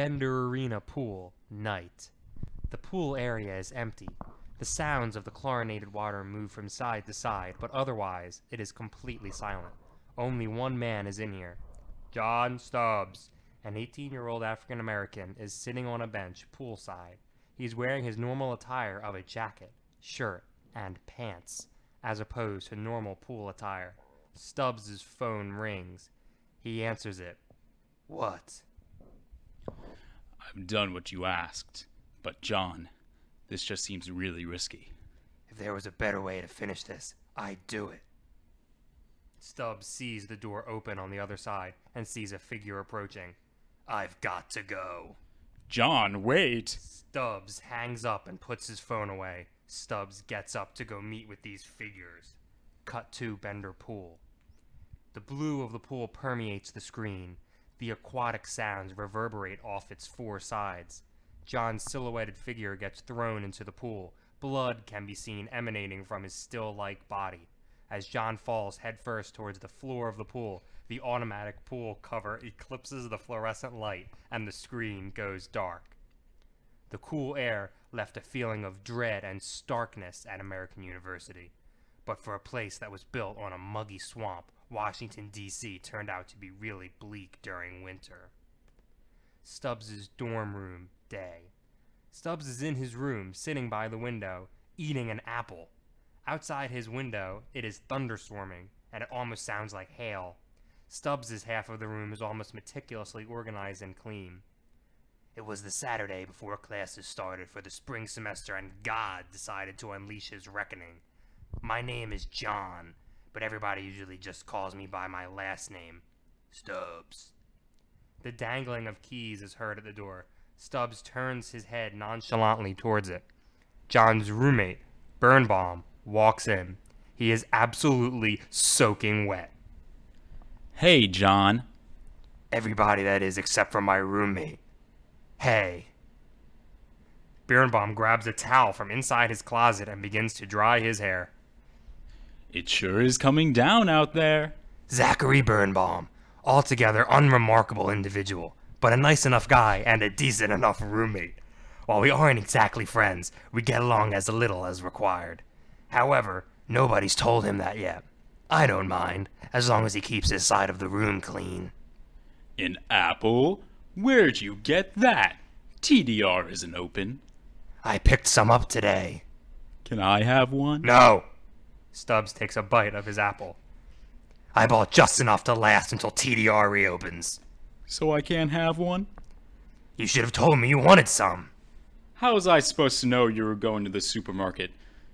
Bender Arena pool, night. The pool area is empty. The sounds of the chlorinated water move from side to side, but otherwise, it is completely silent. Only one man is in here. John Stubbs, an 18 year old African American, is sitting on a bench poolside. He is wearing his normal attire of a jacket, shirt, and pants, as opposed to normal pool attire. Stubbs' phone rings. He answers it. What? I've done what you asked. But, John, this just seems really risky. If there was a better way to finish this, I'd do it. Stubbs sees the door open on the other side and sees a figure approaching. I've got to go. John, wait! Stubbs hangs up and puts his phone away. Stubbs gets up to go meet with these figures. Cut to Bender Pool. The blue of the pool permeates the screen. The aquatic sounds reverberate off its four sides. John's silhouetted figure gets thrown into the pool. Blood can be seen emanating from his still like body. As John falls headfirst towards the floor of the pool, the automatic pool cover eclipses the fluorescent light and the screen goes dark. The cool air left a feeling of dread and starkness at American University. But for a place that was built on a muggy swamp, Washington, D.C. turned out to be really bleak during winter. Stubbs's dorm room, day. Stubbs is in his room, sitting by the window, eating an apple. Outside his window, it is thunderstorming, and it almost sounds like hail. Stubbs's half of the room is almost meticulously organized and clean. It was the Saturday before classes started for the spring semester, and God decided to unleash his reckoning. My name is John, but everybody usually just calls me by my last name, Stubbs. The dangling of keys is heard at the door. Stubbs turns his head nonchalantly towards it. John's roommate, Birnbaum, walks in. He is absolutely soaking wet. Hey, John. Everybody, that is, except for my roommate. Hey. Birnbaum grabs a towel from inside his closet and begins to dry his hair. It sure is coming down out there. Zachary Birnbaum, altogether unremarkable individual, but a nice enough guy and a decent enough roommate. While we aren't exactly friends, we get along as little as required. However, nobody's told him that yet. I don't mind, as long as he keeps his side of the room clean. An apple? Where'd you get that? TDR isn't open. I picked some up today. Can I have one? No! Stubbs takes a bite of his apple. I bought just enough to last until TDR reopens. So I can't have one? You should have told me you wanted some. How was I supposed to know you were going to the supermarket?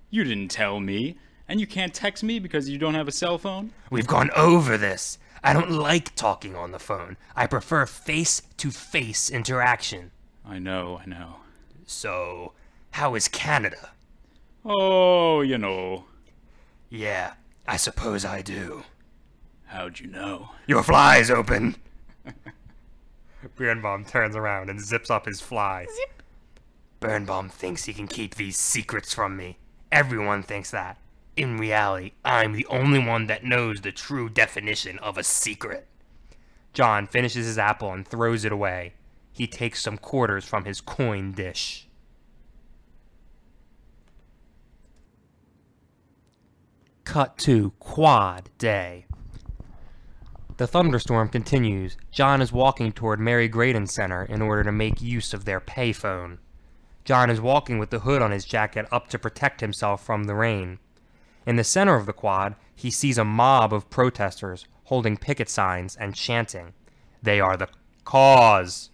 You didn't tell me. And you can't text me because you don't have a cell phone? We've gone over this. I don't like talking on the phone. I prefer face to face interaction. I know, I know. So, how is Canada? Oh, you know. Yeah, I suppose I do. How'd you know? Your fly's open. Birnbaum turns around and zips up his fly. Zip. Birnbaum thinks he can keep these secrets from me. Everyone thinks that. In reality, I'm the only one that knows the true definition of a secret. John finishes his apple and throws it away. He takes some quarters from his coin dish. Cut to Quad Day. The thunderstorm continues. John is walking toward Mary Graydon Center in order to make use of their payphone. John is walking with the hood on his jacket up to protect himself from the rain. In the center of the quad, he sees a mob of protesters holding picket signs and chanting. They are the cause.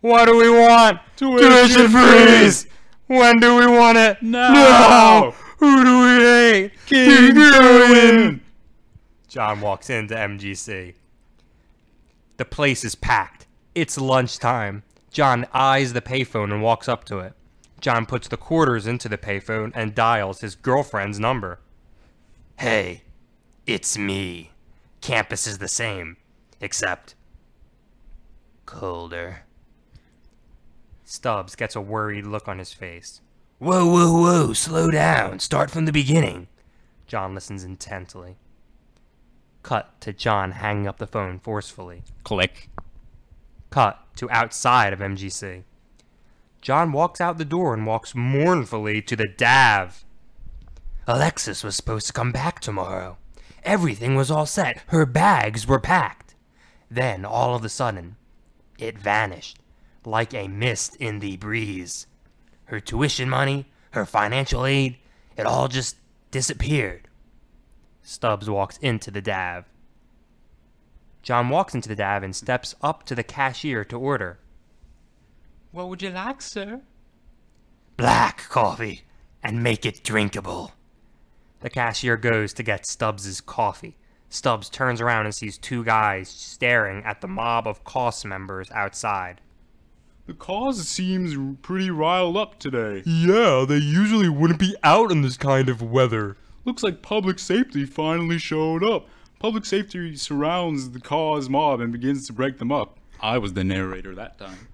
What do we want? Tuition freeze! When do we want it? Now! No! Who do we hate? Keep going! John walks into MGC. The place is packed. It's lunchtime. John eyes the payphone and walks up to it. John puts the quarters into the payphone and dials his girlfriend's number. Hey, it's me. Campus is the same, except colder. Stubbs gets a worried look on his face. Whoa, whoa, whoa, slow down. Start from the beginning. John listens intently. Cut to John hanging up the phone forcefully. Click. Cut to outside of MGC. John walks out the door and walks mournfully to the DAV. Alexis was supposed to come back tomorrow. Everything was all set. Her bags were packed. Then, all of a sudden, it vanished, like a mist in the breeze. Her tuition money, her financial aid, it all just disappeared. Stubbs walks into the DAV. John walks into the DAV and steps up to the cashier to order. What would you like, sir? Black coffee, and make it drinkable. The cashier goes to get Stubbs's coffee. Stubbs turns around and sees two guys staring at the mob of CAUS members outside. The cause seems pretty riled up today. Yeah, they usually wouldn't be out in this kind of weather. Looks like public safety finally showed up. Public safety surrounds the cause mob and begins to break them up. I was the narrator that time.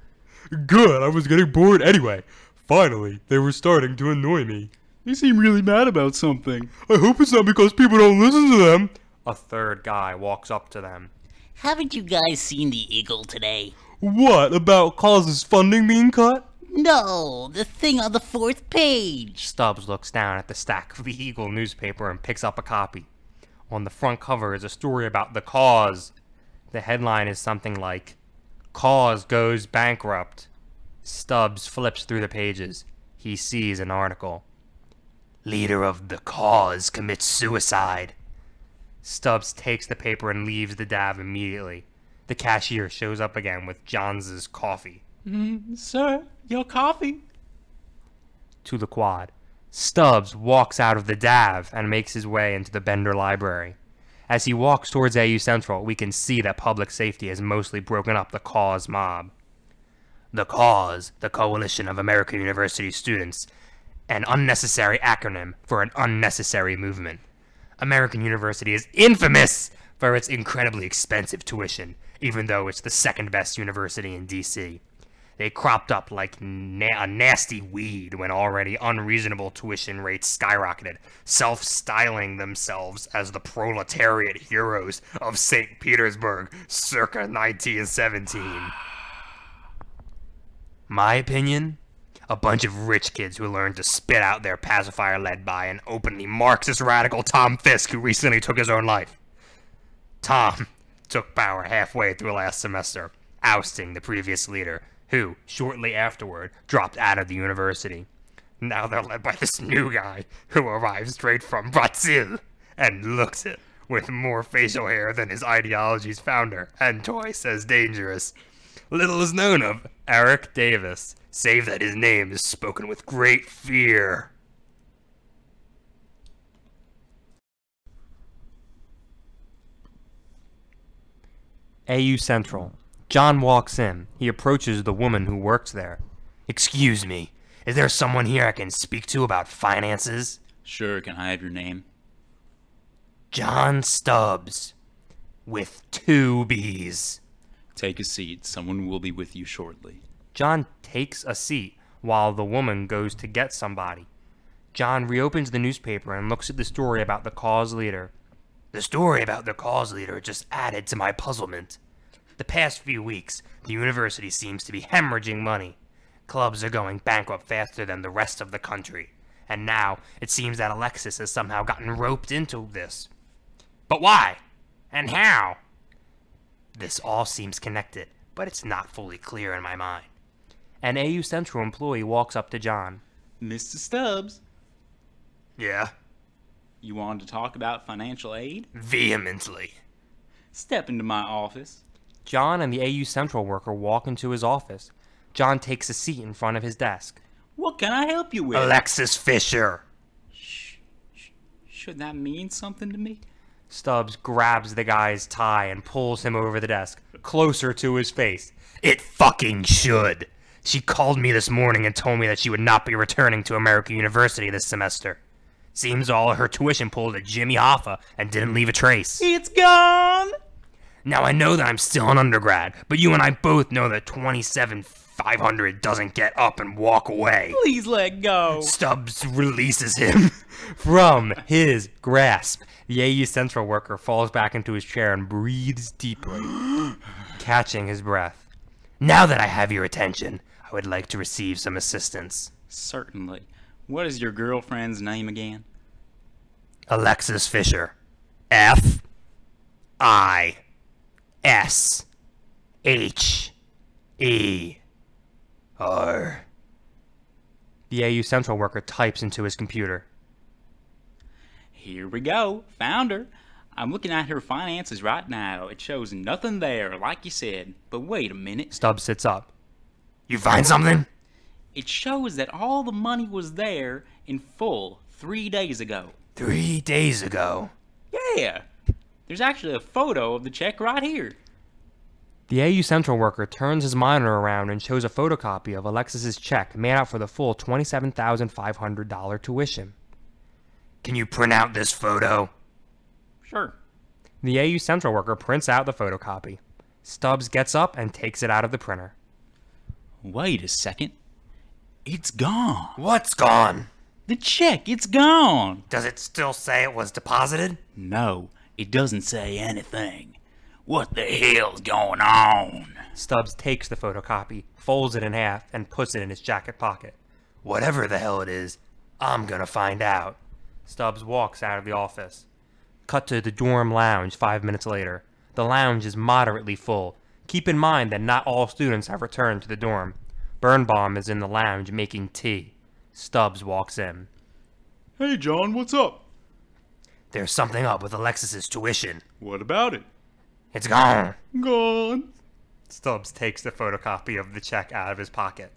Good, I was getting bored anyway. Finally, they were starting to annoy me. They seem really mad about something. I hope it's not because people don't listen to them. A third guy walks up to them. Haven't you guys seen the Eagle today? What about causes funding being cut? No, the thing on the fourth page. Stubbs looks down at the stack of the Eagle newspaper and picks up a copy. On the front cover is a story about the cause. The headline is something like, Cause Goes Bankrupt. Stubbs flips through the pages. He sees an article. Leader of the cause commits suicide. Stubbs takes the paper and leaves the DAV immediately. The cashier shows up again with Johns's coffee. Mm-hmm. Sir, your coffee. To the quad. Stubbs walks out of the DAV and makes his way into the Bender Library. As he walks towards AU Central, we can see that public safety has mostly broken up the cause mob. The cause, the Coalition of American University Students, an unnecessary acronym for an unnecessary movement. American University is infamous for its incredibly expensive tuition, even though it's the second best university in DC. They cropped up like na- a nasty weed when already unreasonable tuition rates skyrocketed, self styling themselves as the proletariat heroes of St. Petersburg circa 1917. My opinion? A bunch of rich kids who learned to spit out their pacifier led by an openly Marxist radical Tom Fisk who recently took his own life. Tom took power halfway through last semester, ousting the previous leader, who, shortly afterward, dropped out of the university. Now they're led by this new guy who arrived straight from Brazil and looks it with more facial hair than his ideology's founder and twice as dangerous. Little is known of Eric Davis, save that his name is spoken with great fear. AU Central. John walks in. He approaches the woman who works there. Excuse me, is there someone here I can speak to about finances? Sure, can I have your name? John Stubbs. With two B's. Take a seat. Someone will be with you shortly. John takes a seat while the woman goes to get somebody. John reopens the newspaper and looks at the story about the cause leader. The story about the cause leader just added to my puzzlement. The past few weeks, the university seems to be hemorrhaging money. Clubs are going bankrupt faster than the rest of the country. And now, it seems that Alexis has somehow gotten roped into this. But why? And how? This all seems connected, but it's not fully clear in my mind. An AU Central employee walks up to John. Mr. Stubbs, Yeah? You wanted to talk about financial aid? Vehemently. Step into my office. John and the AU Central worker walk into his office. John takes a seat in front of his desk. What can I help you with? Alexis Fisher! Should that mean something to me? Stubbs grabs the guy's tie and pulls him over the desk, closer to his face. It fucking should! She called me this morning and told me that she would not be returning to American University this semester. Seems all her tuition pulled at Jimmy Hoffa and didn't leave a trace. It's gone! Now I know that I'm still an undergrad, but you and I both know that 27 500 doesn't get up and walk away. Please let go. Stubbs releases him from his grasp. The AU Central worker falls back into his chair and breathes deeply, catching his breath. Now that I have your attention, I would like to receive some assistance. Certainly. What is your girlfriend's name again? Alexis Fisher. F I S H E R. The AU Central worker types into his computer. Here we go. Found her. I'm looking at her finances right now. It shows nothing there, like you said. But wait a minute. Stubbs sits up. You find something? It shows that all the money was there in full three days ago. Three days ago. Yeah. There's actually a photo of the check right here. The AU Central worker turns his monitor around and shows a photocopy of Alexis's check made out for the full $27,500 tuition. Can you print out this photo? Sure. The AU Central worker prints out the photocopy. Stubbs gets up and takes it out of the printer. Wait a second. It's gone. What's gone? The check, it's gone. Does it still say it was deposited? No, it doesn't say anything. What the hell's going on? Stubbs takes the photocopy, folds it in half, and puts it in his jacket pocket. Whatever the hell it is, I'm gonna find out. Stubbs walks out of the office. Cut to the dorm lounge five minutes later. The lounge is moderately full. Keep in mind that not all students have returned to the dorm. Birnbaum is in the lounge making tea. Stubbs walks in. Hey, John, what's up? There's something up with Alexis's tuition. What about it? It's gone. Gone. Stubbs takes the photocopy of the check out of his pocket.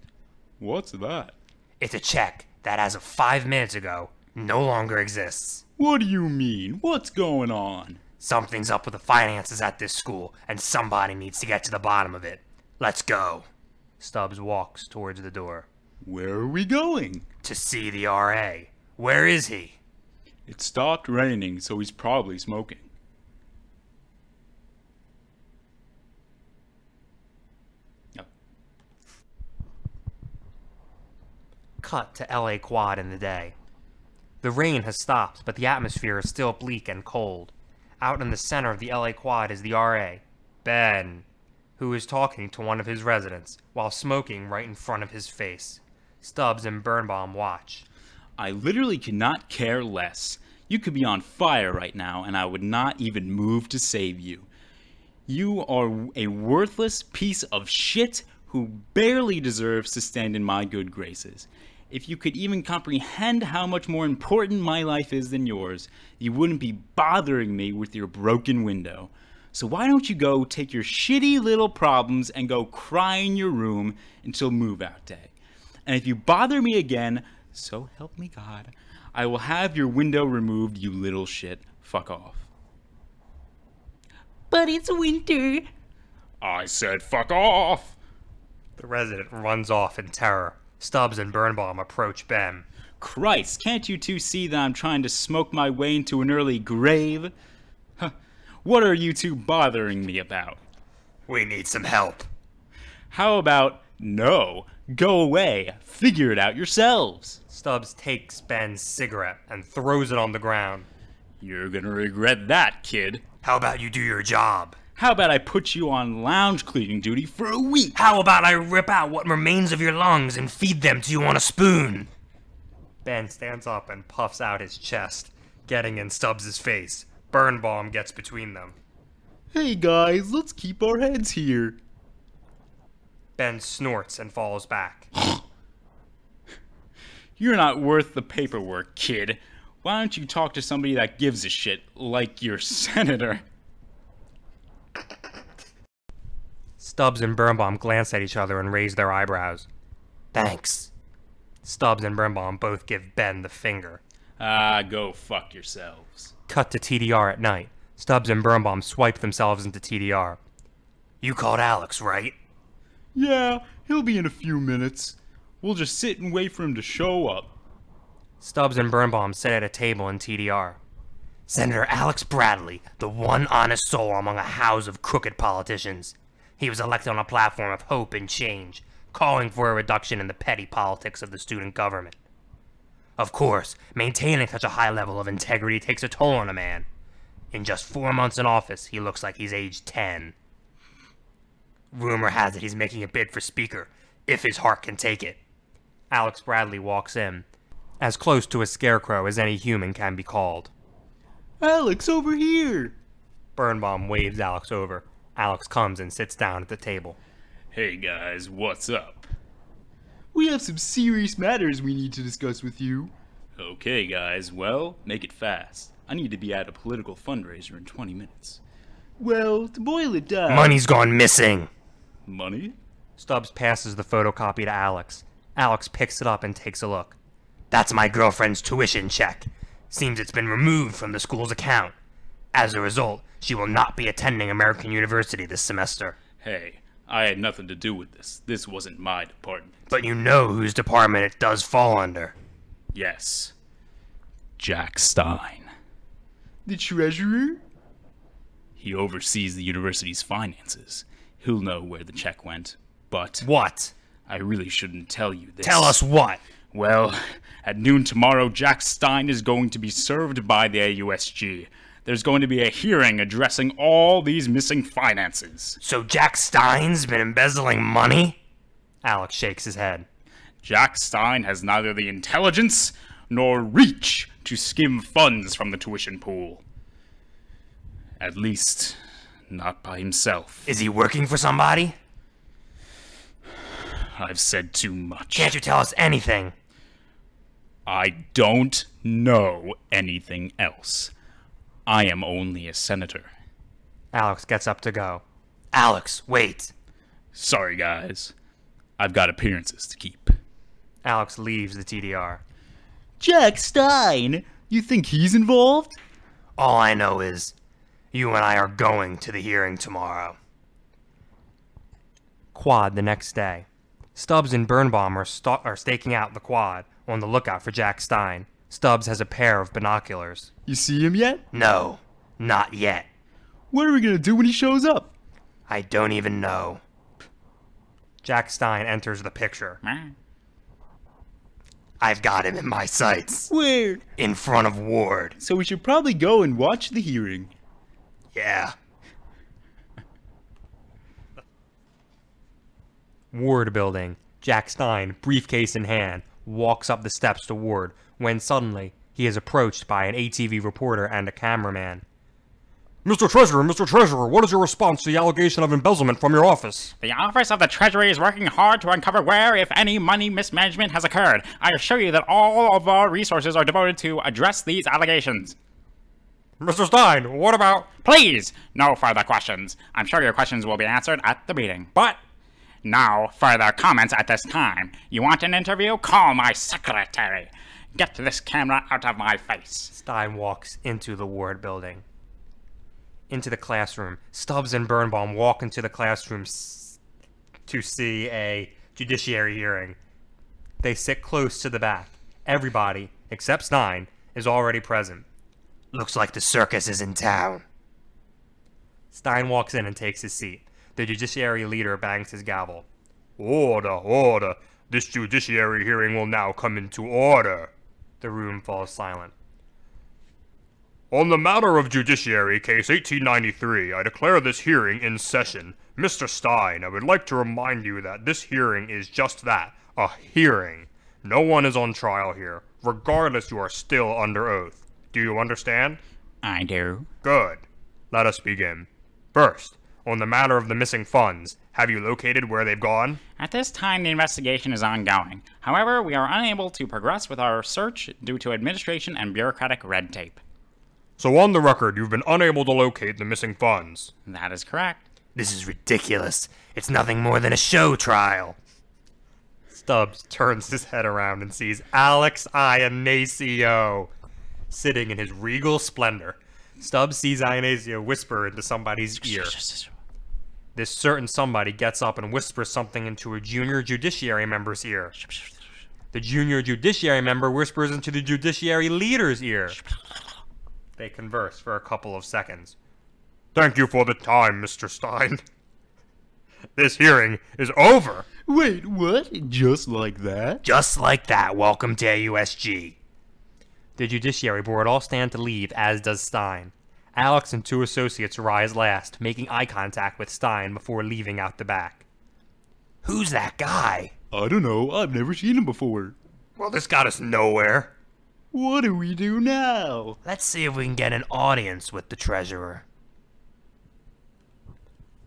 What's that? It's a check that, as of five minutes ago, no longer exists. What do you mean? What's going on? Something's up with the finances at this school, and somebody needs to get to the bottom of it. Let's go. Stubbs walks towards the door. Where are we going? To see the RA. Where is he? It stopped raining, so he's probably smoking. Oh. Cut to LA Quad in the day. The rain has stopped, but the atmosphere is still bleak and cold. Out in the center of the LA Quad is the RA, Ben, who is talking to one of his residents while smoking right in front of his face. Stubbs and Birnbaum watch. I literally could not care less. You could be on fire right now, and I would not even move to save you. You are a worthless piece of shit who barely deserves to stand in my good graces. If you could even comprehend how much more important my life is than yours, you wouldn't be bothering me with your broken window. So why don't you go take your shitty little problems and go cry in your room until move out day? And if you bother me again, so help me God, I will have your window removed, you little shit. Fuck off. But it's winter. I said fuck off! The resident runs off in terror. Stubbs and Birnbaum approach Ben. Christ, can't you two see that I'm trying to smoke my way into an early grave? What are you two bothering me about? We need some help. How about no? Go away. Figure it out yourselves. Stubbs takes Ben's cigarette and throws it on the ground. You're gonna regret that, kid. How about you do your job? How about I put you on lounge cleaning duty for a week? How about I rip out what remains of your lungs and feed them to you on a spoon? Ben stands up and puffs out his chest, getting in Stubbs' face. Birnbaum gets between them. Hey guys, let's keep our heads here. Ben snorts and falls back. You're not worth the paperwork, kid. Why don't you talk to somebody that gives a shit, like your senator? Stubbs and Birnbaum glance at each other and raise their eyebrows. Thanks. Stubbs and Birnbaum both give Ben the finger. Ah, go fuck yourselves. Cut to TDR at night. Stubbs and Birnbaum swipe themselves into TDR. You called Alex, right? Yeah, he'll be in a few minutes. We'll just sit and wait for him to show up. Stubbs and Birnbaum sit at a table in TDR. Senator Alex Bradley, the one honest soul among a house of crooked politicians. He was elected on a platform of hope and change, calling for a reduction in the petty politics of the student government. Of course, maintaining such a high level of integrity takes a toll on a man. In just four months in office, he looks like he's aged 10. Rumor has it he's making a bid for Speaker, if his heart can take it. Alex Bradley walks in, as close to a scarecrow as any human can be called. Alex, over here! Birnbaum waves Alex over. Alex comes and sits down at the table. Hey guys, what's up? We have some serious matters we need to discuss with you. Okay, guys, well, make it fast. I need to be at a political fundraiser in 20 minutes. Well, to boil it down. Money's gone missing! Money? Stubbs passes the photocopy to Alex. Alex picks it up and takes a look. That's my girlfriend's tuition check. Seems it's been removed from the school's account. As a result, she will not be attending American University this semester. Hey, I had nothing to do with this. This wasn't my department. But you know whose department it does fall under. Yes. Jack Stein. The treasurer? He oversees the university's finances. He'll know where the check went. But What? I really shouldn't tell you this. Tell us what? Well, at noon tomorrow, Jack Stein is going to be served by the AUSG. There's going to be a hearing addressing all these missing finances. So Jack Stein's been embezzling money? Alex shakes his head. Jack Stein has neither the intelligence nor reach to skim funds from the tuition pool. At least, not by himself. Is he working for somebody? I've said too much. Can't you tell us anything? I don't know anything else. I am only a senator. Alex gets up to go. Alex, wait. Sorry, guys. I've got appearances to keep. Alex leaves the TDR. Jack Stein? You think he's involved? All I know is you and I are going to the hearing tomorrow. Quad the next day. Stubbs and Birnbaum are, sta- are staking out the quad on the lookout for Jack Stein. Stubbs has a pair of binoculars. You see him yet? No, not yet. What are we gonna do when he shows up? I don't even know. Jack Stein enters the picture. I've got him in my sights. Where? In front of Ward. So we should probably go and watch the hearing. Yeah. Ward building. Jack Stein, briefcase in hand, walks up the steps to Ward when suddenly he is approached by an ATV reporter and a cameraman. Mr. Treasurer, Mr. Treasurer, what is your response to the allegation of embezzlement from your office? The Office of the Treasury is working hard to uncover where, if any, money mismanagement has occurred. I assure you that all of our resources are devoted to address these allegations. Mr. Stein, what about. Please, no further questions. I'm sure your questions will be answered at the meeting. But no further comments at this time. You want an interview? Call my secretary. Get this camera out of my face. Stein walks into the Ward building. Into the classroom. Stubbs and Birnbaum walk into the classroom s- to see a judiciary hearing. They sit close to the back. Everybody, except Stein, is already present. Looks like the circus is in town. Stein walks in and takes his seat. The judiciary leader bangs his gavel. Order, order. This judiciary hearing will now come into order. The room falls silent. On the matter of Judiciary Case 1893, I declare this hearing in session. Mr. Stein, I would like to remind you that this hearing is just that a hearing. No one is on trial here. Regardless, you are still under oath. Do you understand? I do. Good. Let us begin. First, on the matter of the missing funds, have you located where they've gone? At this time, the investigation is ongoing. However, we are unable to progress with our search due to administration and bureaucratic red tape. So, on the record, you've been unable to locate the missing funds. That is correct. This is ridiculous. It's nothing more than a show trial. Stubbs turns his head around and sees Alex Iannacio sitting in his regal splendor. Stubbs sees Iannacio whisper into somebody's ear. This certain somebody gets up and whispers something into a junior judiciary member's ear. The junior judiciary member whispers into the judiciary leader's ear. They converse for a couple of seconds. Thank you for the time, Mr. Stein. This hearing is over. Wait, what? Just like that? Just like that, welcome to AUSG. The Judiciary Board all stand to leave, as does Stein. Alex and two associates rise last, making eye contact with Stein before leaving out the back. Who's that guy? I don't know. I've never seen him before. Well, this got us nowhere. What do we do now? Let's see if we can get an audience with the treasurer.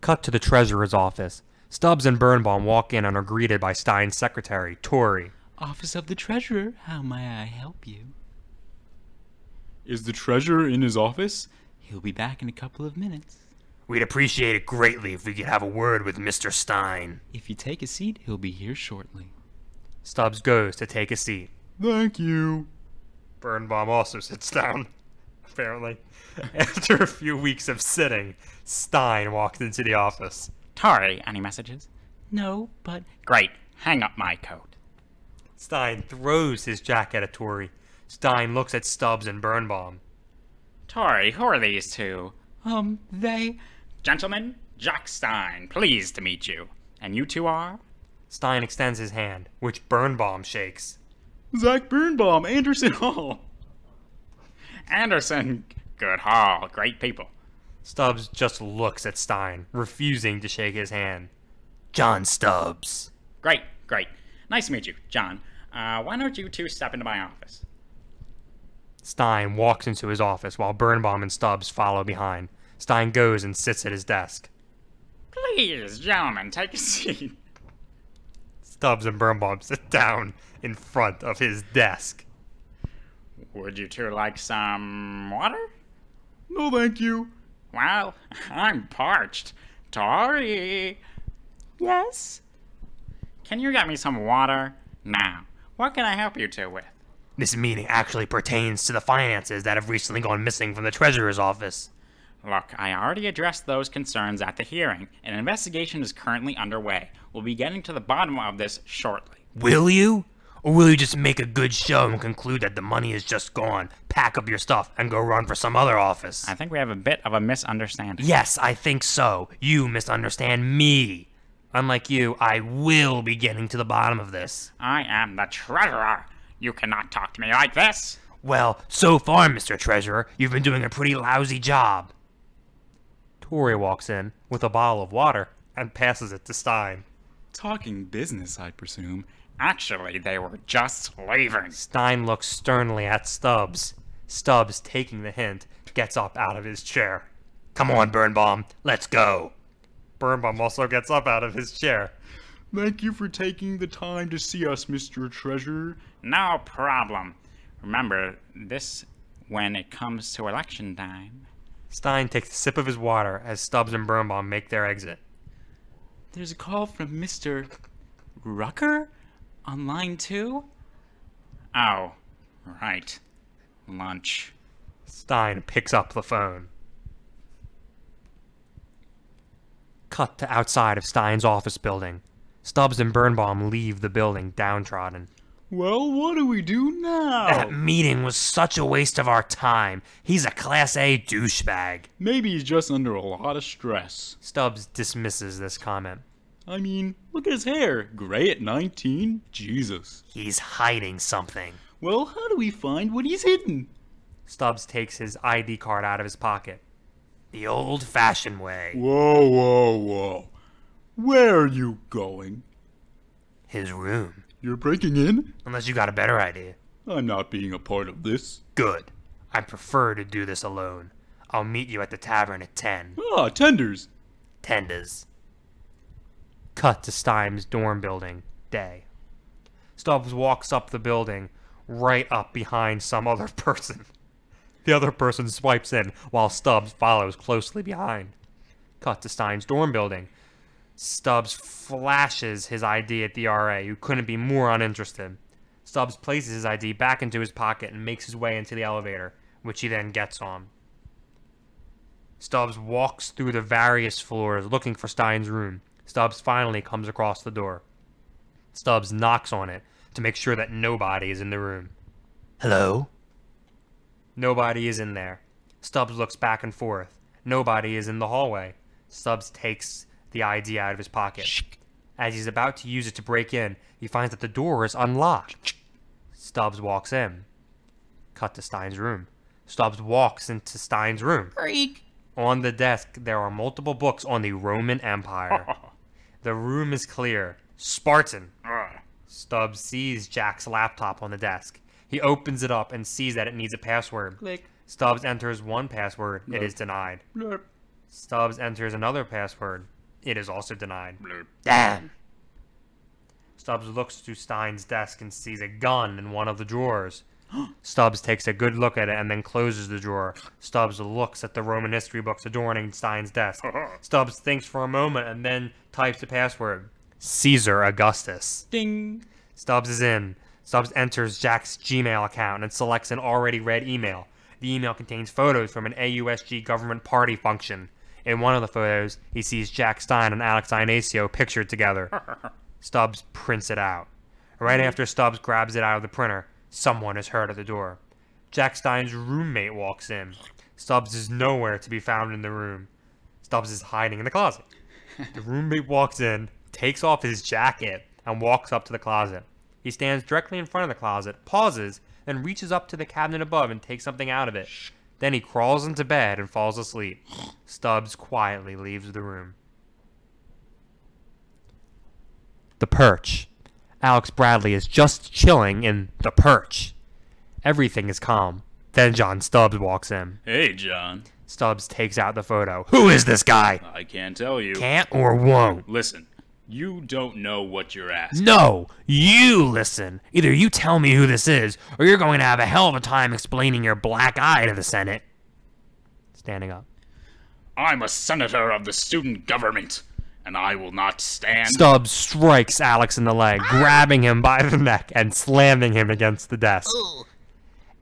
Cut to the treasurer's office. Stubbs and Birnbaum walk in and are greeted by Stein's secretary, Tori. Office of the Treasurer, how may I help you? Is the treasurer in his office? He'll be back in a couple of minutes. We'd appreciate it greatly if we could have a word with Mr. Stein. If you take a seat, he'll be here shortly. Stubbs goes to take a seat. Thank you. Birnbaum also sits down. Apparently. After a few weeks of sitting, Stein walked into the office. Tori, any messages? No, but Great. Hang up my coat. Stein throws his jacket at Tori. Stein looks at Stubbs and Birnbaum. Tori, who are these two? um, they Gentlemen, Jack Stein, pleased to meet you. And you two are? Stein extends his hand, which Birnbaum shakes. Zach Birnbaum, Anderson Hall. Anderson, good hall, great people. Stubbs just looks at Stein, refusing to shake his hand. John Stubbs. Great, great. Nice to meet you, John. Uh, why don't you two step into my office? Stein walks into his office while Birnbaum and Stubbs follow behind. Stein goes and sits at his desk. Please, gentlemen, take a seat. Stubbs and Birnbaum sit down in front of his desk. Would you two like some water? No, thank you. Well, I'm parched. Tori, Yes? can you get me some water? Now, what can I help you two with? This meeting actually pertains to the finances that have recently gone missing from the treasurer's office. Look, I already addressed those concerns at the hearing. An investigation is currently underway. We'll be getting to the bottom of this shortly. Will you? Or will you just make a good show and conclude that the money is just gone, pack up your stuff, and go run for some other office? I think we have a bit of a misunderstanding. Yes, I think so. You misunderstand me. Unlike you, I will be getting to the bottom of this. I am the treasurer. You cannot talk to me like this. Well, so far, Mr. Treasurer, you've been doing a pretty lousy job. Tori walks in with a bottle of water and passes it to Stein. Talking business, I presume. Actually, they were just leaving. Stein looks sternly at Stubbs. Stubbs, taking the hint, gets up out of his chair. Come on, Birnbaum, let's go. Birnbaum also gets up out of his chair. Thank you for taking the time to see us, Mr. Treasurer. No problem. Remember, this when it comes to election time. Stein takes a sip of his water as Stubbs and Birnbaum make their exit. There's a call from Mr. Rucker on line two. Oh, right. Lunch. Stein picks up the phone. Cut to outside of Stein's office building. Stubbs and Birnbaum leave the building downtrodden. Well, what do we do now? That meeting was such a waste of our time. He's a Class A douchebag. Maybe he's just under a lot of stress. Stubbs dismisses this comment. I mean, look at his hair. Gray at 19? Jesus. He's hiding something. Well, how do we find what he's hidden? Stubbs takes his ID card out of his pocket. The old fashioned way. Whoa, whoa, whoa. Where are you going? His room. You're breaking in? Unless you got a better idea. I'm not being a part of this. Good. I prefer to do this alone. I'll meet you at the tavern at 10. Ah, tenders. Tenders. Cut to Stein's dorm building. Day. Stubbs walks up the building, right up behind some other person. The other person swipes in, while Stubbs follows closely behind. Cut to Stein's dorm building. Stubbs flashes his ID at the RA, who couldn't be more uninterested. Stubbs places his ID back into his pocket and makes his way into the elevator, which he then gets on. Stubbs walks through the various floors looking for Stein's room. Stubbs finally comes across the door. Stubbs knocks on it to make sure that nobody is in the room. Hello? Nobody is in there. Stubbs looks back and forth. Nobody is in the hallway. Stubbs takes the ID out of his pocket. As he's about to use it to break in, he finds that the door is unlocked. Stubbs walks in. Cut to Stein's room. Stubbs walks into Stein's room. Creak. On the desk, there are multiple books on the Roman Empire. the room is clear. Spartan. Ah. Stubbs sees Jack's laptop on the desk. He opens it up and sees that it needs a password. Click. Stubbs enters one password. It is denied. Blurp. Stubbs enters another password. It is also denied. Damn. Stubbs looks to Stein's desk and sees a gun in one of the drawers. Stubbs takes a good look at it and then closes the drawer. Stubbs looks at the Roman history books adorning Stein's desk. Stubbs thinks for a moment and then types the password Caesar Augustus. Ding. Stubbs is in. Stubbs enters Jack's Gmail account and selects an already read email. The email contains photos from an AUSG government party function. In one of the photos, he sees Jack Stein and Alex Iannacio pictured together. Stubbs prints it out. Right mm-hmm. after Stubbs grabs it out of the printer, someone is heard at the door. Jack Stein's roommate walks in. Stubbs is nowhere to be found in the room. Stubbs is hiding in the closet. The roommate walks in, takes off his jacket, and walks up to the closet. He stands directly in front of the closet, pauses, then reaches up to the cabinet above and takes something out of it. Then he crawls into bed and falls asleep. Stubbs quietly leaves the room. The Perch. Alex Bradley is just chilling in The Perch. Everything is calm. Then John Stubbs walks in. Hey, John. Stubbs takes out the photo. Who is this guy? I can't tell you. Can't or won't. Listen, you don't know what you're asking. No, you listen. Either you tell me who this is, or you're going to have a hell of a time explaining your black eye to the Senate. Standing up. I'm a senator of the student government, and I will not stand. Stubbs strikes Alex in the leg, ah! grabbing him by the neck and slamming him against the desk. Ooh.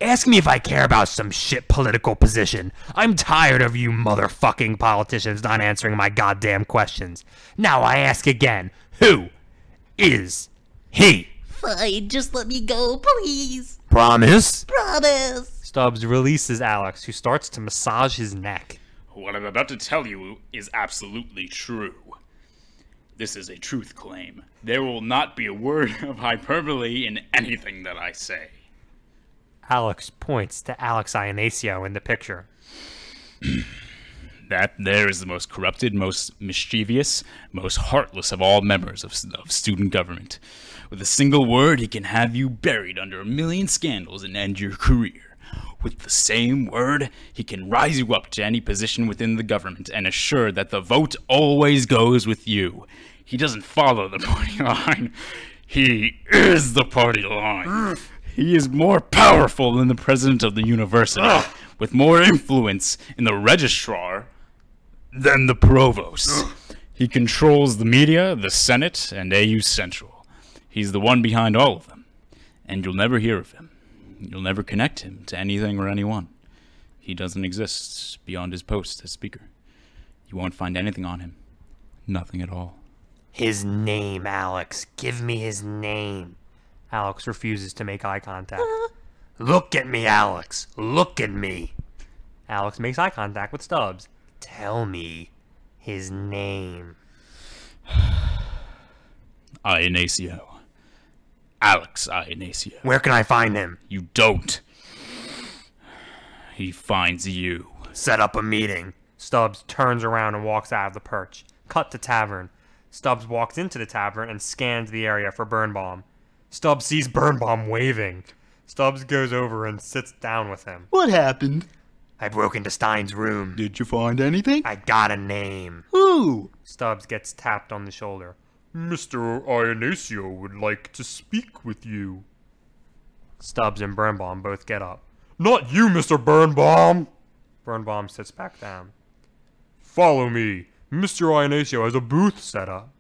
Ask me if I care about some shit political position. I'm tired of you motherfucking politicians not answering my goddamn questions. Now I ask again who is he? Fine, just let me go, please. Promise? Promise. Stubbs releases Alex, who starts to massage his neck. What I'm about to tell you is absolutely true. This is a truth claim. There will not be a word of hyperbole in anything that I say. Alex points to Alex Iannacio in the picture. That there is the most corrupted, most mischievous, most heartless of all members of, of student government. With a single word, he can have you buried under a million scandals and end your career. With the same word, he can rise you up to any position within the government and assure that the vote always goes with you. He doesn't follow the party line, he is the party line. He is more powerful than the president of the university, ah. with more influence in the registrar than the provost. Ah. He controls the media, the Senate, and AU Central. He's the one behind all of them, and you'll never hear of him. You'll never connect him to anything or anyone. He doesn't exist beyond his post as speaker. You won't find anything on him. Nothing at all. His name, Alex. Give me his name. Alex refuses to make eye contact. Uh-huh. Look at me, Alex. Look at me. Alex makes eye contact with Stubbs. Tell me his name. Iannacio. Alex Iannacio. Where can I find him? You don't. He finds you. Set up a meeting. Stubbs turns around and walks out of the perch. Cut to tavern. Stubbs walks into the tavern and scans the area for Birnbaum. Stubbs sees Birnbaum waving. Stubbs goes over and sits down with him. What happened? I broke into Stein's room. Did you find anything? I got a name. Who? Stubbs gets tapped on the shoulder. Mr. Iannacio would like to speak with you. Stubbs and Birnbaum both get up. Not you, Mr. Birnbaum! Birnbaum sits back down. Follow me. Mr. Iannacio has a booth set up.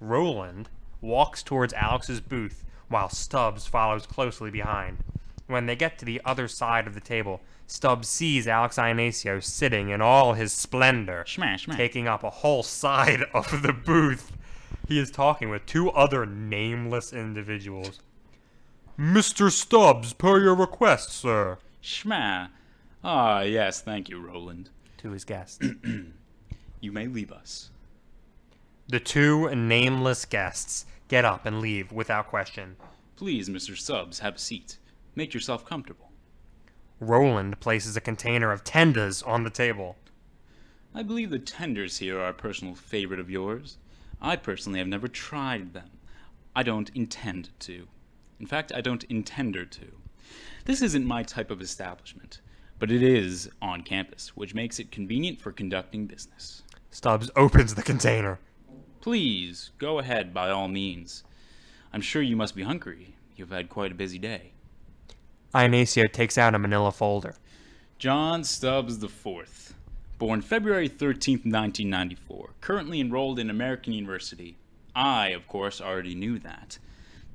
Roland walks towards Alex's booth while Stubbs follows closely behind. When they get to the other side of the table, Stubbs sees Alex Iannacio sitting in all his splendor, smash. taking up a whole side of the booth. He is talking with two other nameless individuals. Mr. Stubbs, per your request, sir. Shma. Ah, yes, thank you, Roland. To his guest. You may leave us. the two nameless guests get up and leave without question. Please, Mr. Stubbs, have a seat. Make yourself comfortable. Roland places a container of tendas on the table. I believe the tenders here are a personal favorite of yours. I personally have never tried them. I don't intend to. In fact, I don't intender to. This isn't my type of establishment, but it is on campus, which makes it convenient for conducting business. Stubbs opens the container. Please, go ahead by all means. I'm sure you must be hungry. You've had quite a busy day. Iannacio takes out a manila folder. John Stubbs IV, born February 13th, 1994, currently enrolled in American University. I, of course, already knew that.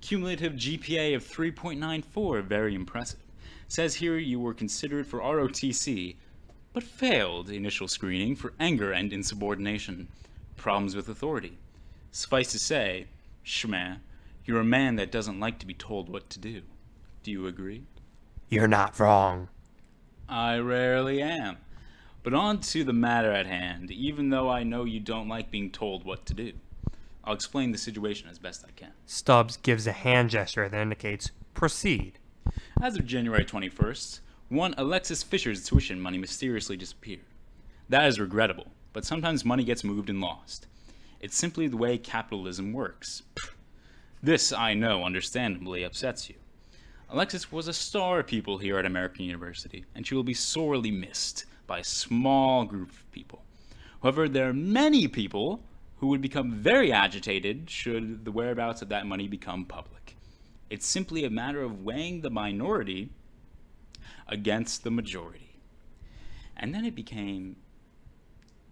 Cumulative GPA of 3.94, very impressive. Says here you were considered for ROTC, but failed initial screening for anger and insubordination. Problems with authority. Suffice to say, Schmeh, you're a man that doesn't like to be told what to do. Do you agree? You're not wrong. I rarely am. But on to the matter at hand, even though I know you don't like being told what to do. I'll explain the situation as best I can. Stubbs gives a hand gesture that indicates proceed. As of January 21st, one Alexis Fisher's tuition money mysteriously disappeared. That is regrettable, but sometimes money gets moved and lost. It's simply the way capitalism works. This, I know, understandably upsets you. Alexis was a star pupil here at American University, and she will be sorely missed by a small group of people. However, there are many people who would become very agitated should the whereabouts of that money become public. It's simply a matter of weighing the minority against the majority. And then it became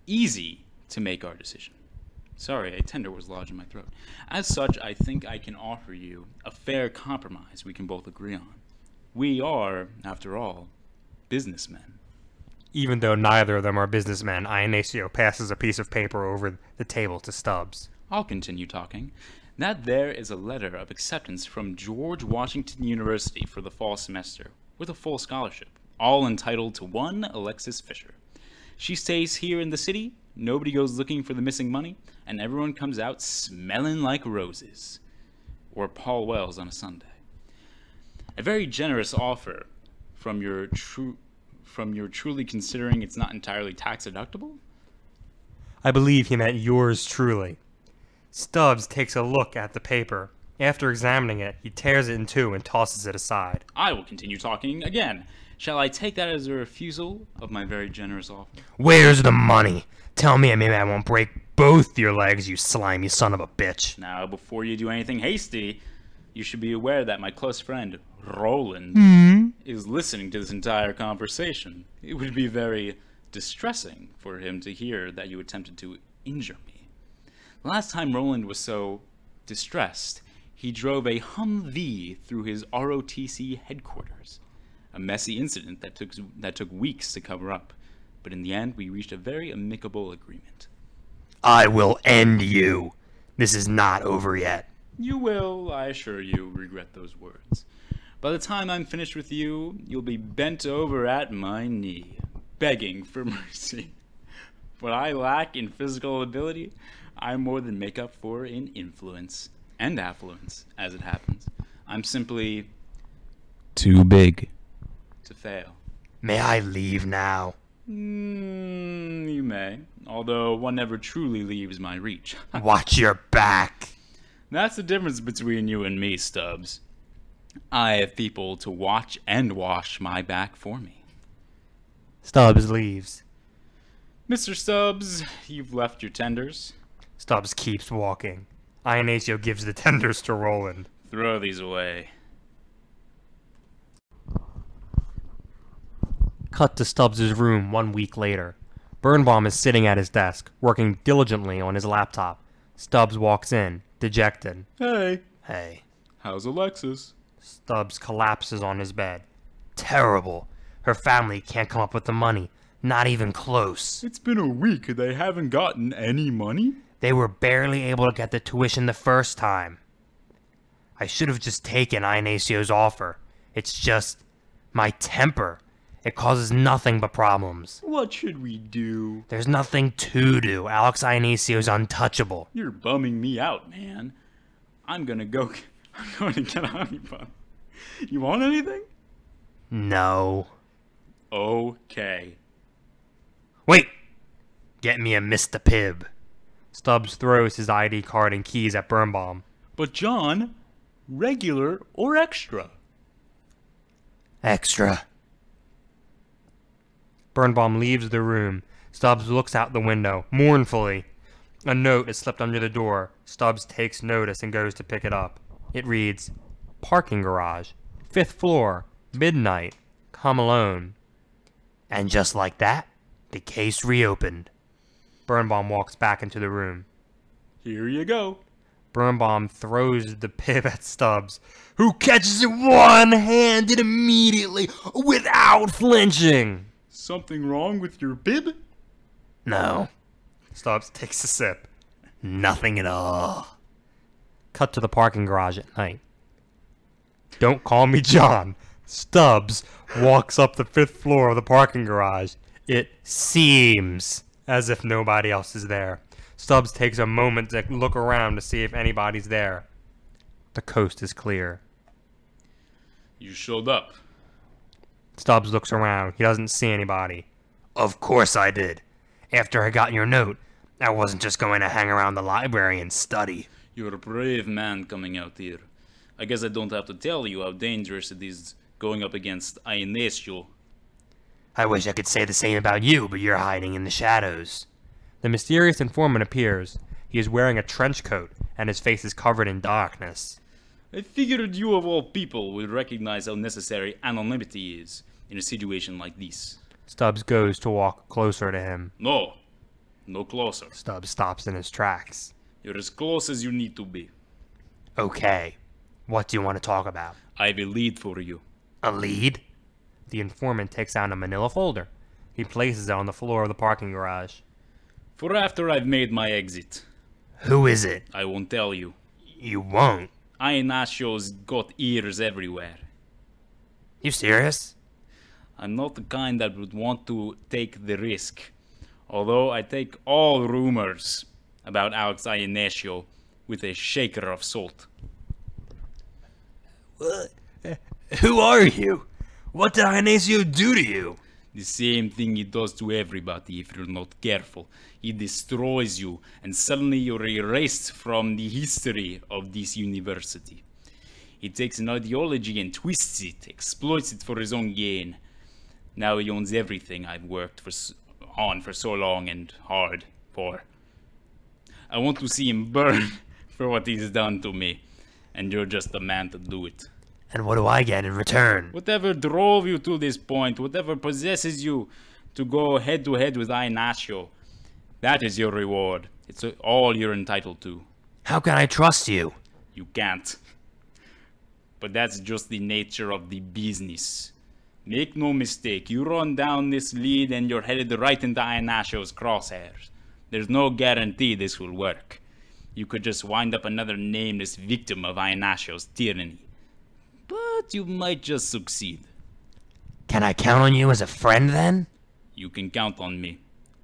easy to make our decision. Sorry, a tender was lodged in my throat. As such, I think I can offer you a fair compromise we can both agree on. We are, after all, businessmen. Even though neither of them are businessmen, Iannacio passes a piece of paper over the table to Stubbs. I'll continue talking. That there is a letter of acceptance from George Washington University for the fall semester, with a full scholarship, all entitled to one Alexis Fisher. She stays here in the city, nobody goes looking for the missing money, and everyone comes out smelling like roses. Or Paul Wells on a Sunday. A very generous offer from your true from your truly considering it's not entirely tax deductible? I believe he meant yours truly. Stubbs takes a look at the paper. After examining it, he tears it in two and tosses it aside. I will continue talking again. Shall I take that as a refusal of my very generous offer? Where's the money? Tell me and maybe I won't break both your legs, you slimy son of a bitch. Now, before you do anything hasty, you should be aware that my close friend, Roland, hmm? is listening to this entire conversation. It would be very distressing for him to hear that you attempted to injure me. The last time Roland was so distressed, he drove a Humvee through his ROTC headquarters. A messy incident that took, that took weeks to cover up, but in the end, we reached a very amicable agreement. I will end you. This is not over yet. You will, I assure you, regret those words. By the time I'm finished with you, you'll be bent over at my knee, begging for mercy. What I lack in physical ability, I more than make up for in influence and affluence, as it happens. I'm simply too big to fail. May I leave now? Mm, you may, although one never truly leaves my reach. Watch your back. That's the difference between you and me, Stubbs. I have people to watch and wash my back for me. Stubbs leaves. Mr. Stubbs, you've left your tenders. Stubbs keeps walking. Iannacio gives the tenders to Roland. Throw these away. Cut to Stubbs' room one week later. Birnbaum is sitting at his desk, working diligently on his laptop. Stubbs walks in, dejected. Hey, Hey. how's Alexis? Stubbs collapses on his bed. Terrible. Her family can't come up with the money. Not even close. It's been a week. And they haven't gotten any money? They were barely able to get the tuition the first time. I should have just taken Iannacio's offer. It's just my temper. It causes nothing but problems. What should we do? There's nothing to do. Alex Iannacio's untouchable. You're bumming me out, man. I'm gonna go. I'm going to get a honey bun. You want anything? No. Okay. Wait! Get me a Mr. Pibb. Stubbs throws his ID card and keys at Birnbaum. But John, regular or extra? Extra. Birnbaum leaves the room. Stubbs looks out the window, mournfully. A note is slipped under the door. Stubbs takes notice and goes to pick it up. It reads, Parking garage, fifth floor, midnight, come alone. And just like that, the case reopened. Birnbaum walks back into the room. Here you go. Birnbaum throws the Pibb at Stubbs, who catches it one-handed immediately without flinching. Something wrong with your bib? No. Stubbs takes a sip. Nothing at all. Cut to the parking garage at night. Don't call me John. Stubbs walks up the fifth floor of the parking garage. It seems as if nobody else is there. Stubbs takes a moment to look around to see if anybody's there. The coast is clear. You showed up. Stubbs looks around. He doesn't see anybody. Of course I did. After I got your note, I wasn't just going to hang around the library and study. You're a brave man coming out here. I guess I don't have to tell you how dangerous it is going up against Iannacio. I wish I could say the same about you, but you're hiding in the shadows. The mysterious informant appears. He is wearing a trench coat, and his face is covered in darkness. I figured you of all people would recognize how necessary anonymity is in a situation like this. Stubbs goes to walk closer to him. No, no closer. Stubbs stops in his tracks. You're as close as you need to be. Okay, what do you want to talk about? I have a lead for you. A lead? The informant takes out a manila folder. He places it on the floor of the parking garage. For after I've made my exit, Who is it? I won't tell you. You won't. Iannacio's got ears everywhere. You serious? I'm not the kind that would want to take the risk. Although I take all rumors about Alex Iannacio with a shaker of salt. Who are you? What did Iannacio do to you? The same thing he does to everybody if you're not careful. He destroys you, and suddenly you're erased from the history of this university. He takes an ideology and twists it, exploits it for his own gain. Now he owns everything I've worked for on for so long and hard for. I want to see him burn for what he's done to me, and you're just the man to do it. And what do I get in return? Whatever drove you to this point, whatever possesses you to go head to head with Iannacio, that is your reward. It's all you're entitled to. How can I trust you? You can't. But that's just the nature of the business. Make no mistake, you run down this lead and you're headed right into Iannacio's crosshairs. There's no guarantee this will work. You could just wind up another nameless victim of Iannacio's tyranny. But you might just succeed. Can I count on you as a friend then? You can count on me.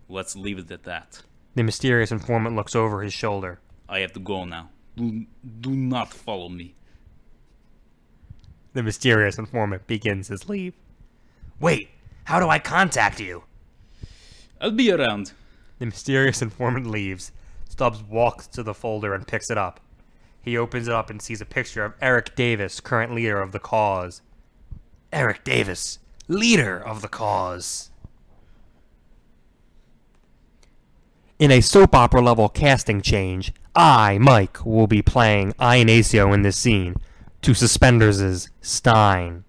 Let's leave it at that. The mysterious informant looks over his shoulder. I have to go now. Do, do not follow me. The mysterious informant begins his leave. Wait, how do I contact you? I'll be around. The mysterious informant leaves. Stubbs walks to the folder and picks it up. He opens it up and sees a picture of Eric Davis, current leader of the cause. Eric Davis, leader of the cause. In a soap opera level casting change, I, Mike, will be playing Iannacio in this scene to Suspenders' Stein.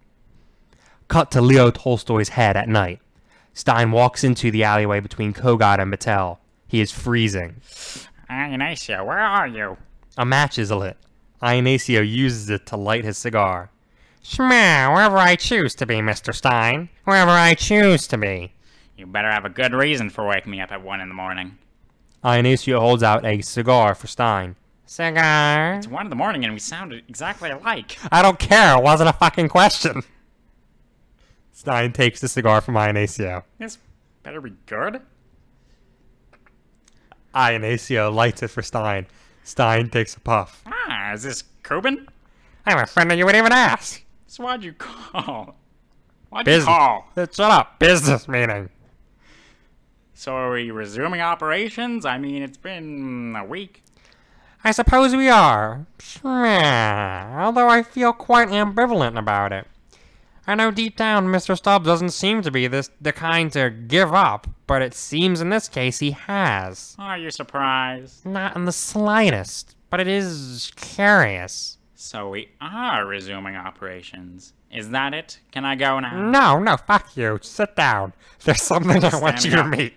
Cut to Leo Tolstoy's head at night. Stein walks into the alleyway between Kogod and Mattel. He is freezing. Iannacio, where are you? A match is lit. Iannacio uses it to light his cigar. Schmeow, wherever I choose to be, Mr. Stein. Wherever I choose to be. You better have a good reason for waking me up at one in the morning. Iannacio holds out a cigar for Stein. Cigar? It's one in the morning and we sound exactly alike. I don't care, it wasn't a fucking question. Stein takes the cigar from Iannacio. This better be good. Iannacio lights it for Stein. Stein takes a puff. Ah, is this Coben? I'm offended you wouldn't even ask. So why'd you call? Why'd you Business. call? Shut up. Business meeting. So are we resuming operations? I mean, it's been a week. I suppose we are. Although I feel quite ambivalent about it. I know deep down Mr. Stubbs doesn't seem to be this the kind to give up, but it seems in this case he has. Are you surprised? Not in the slightest, but it is curious. So we are resuming operations. Is that it? Can I go now? No, no, fuck you. Sit down. There's something I want you Standing to meet.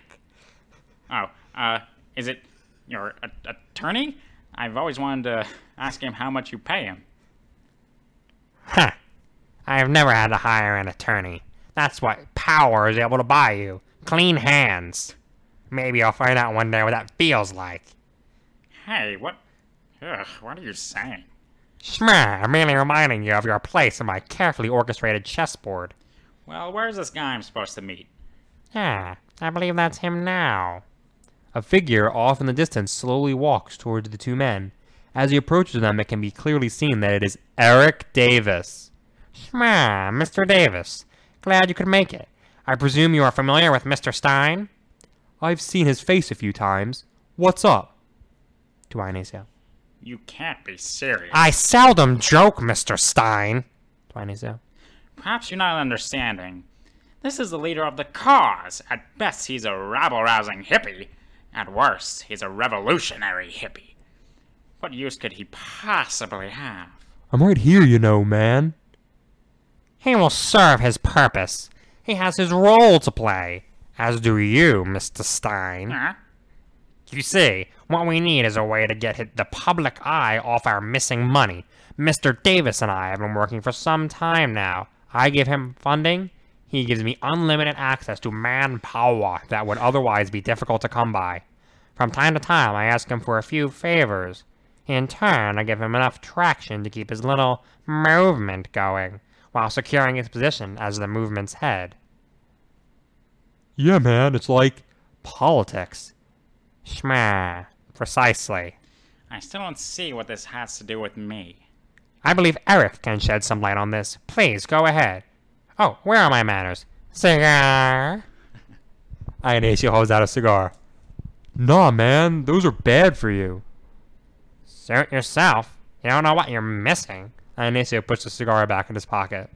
Oh, uh, is it your a- attorney? I've always wanted to ask him how much you pay him. Huh. I have never had to hire an attorney. That's what power is able to buy you. Clean hands. Maybe I'll find out one day what that feels like. Hey, what? Ugh, what are you saying? Schmah, I'm merely reminding you of your place on my carefully orchestrated chessboard. Well, where's this guy I'm supposed to meet? Ah, I believe that's him now. A figure off in the distance slowly walks towards the two men. As he approaches them, it can be clearly seen that it is Eric Davis. Schmah, Mr. Davis. Glad you could make it. I presume you are familiar with Mr. Stein? I've seen his face a few times. What's up? To Iannacio. You can't be serious. I seldom joke, Mr. Stein. To Iannacio. Perhaps you're not understanding. This is the leader of the cause. At best, he's a rabble-rousing hippie. At worst, he's a revolutionary hippie. What use could he possibly have? I'm right here, you know, man. He will serve his purpose. He has his role to play, as do you, Mr. Stein. Huh? You see, what we need is a way to get the public eye off our missing money. Mr. Davis and I have been working for some time now. I give him funding. He gives me unlimited access to manpower that would otherwise be difficult to come by. From time to time, I ask him for a few favors. In turn, I give him enough traction to keep his little movement going, while securing his position as the movement's head. Yeah, man, it's like politics. Schmah. Precisely. I still don't see what this has to do with me. I believe Eric can shed some light on this. Please, go ahead. Oh, where are my manners? Cigar? Iannacio holds out a cigar. Nah, man, those are bad for you. Suit yourself. You don't know what you're missing. Iannacio puts the cigar back in his pocket.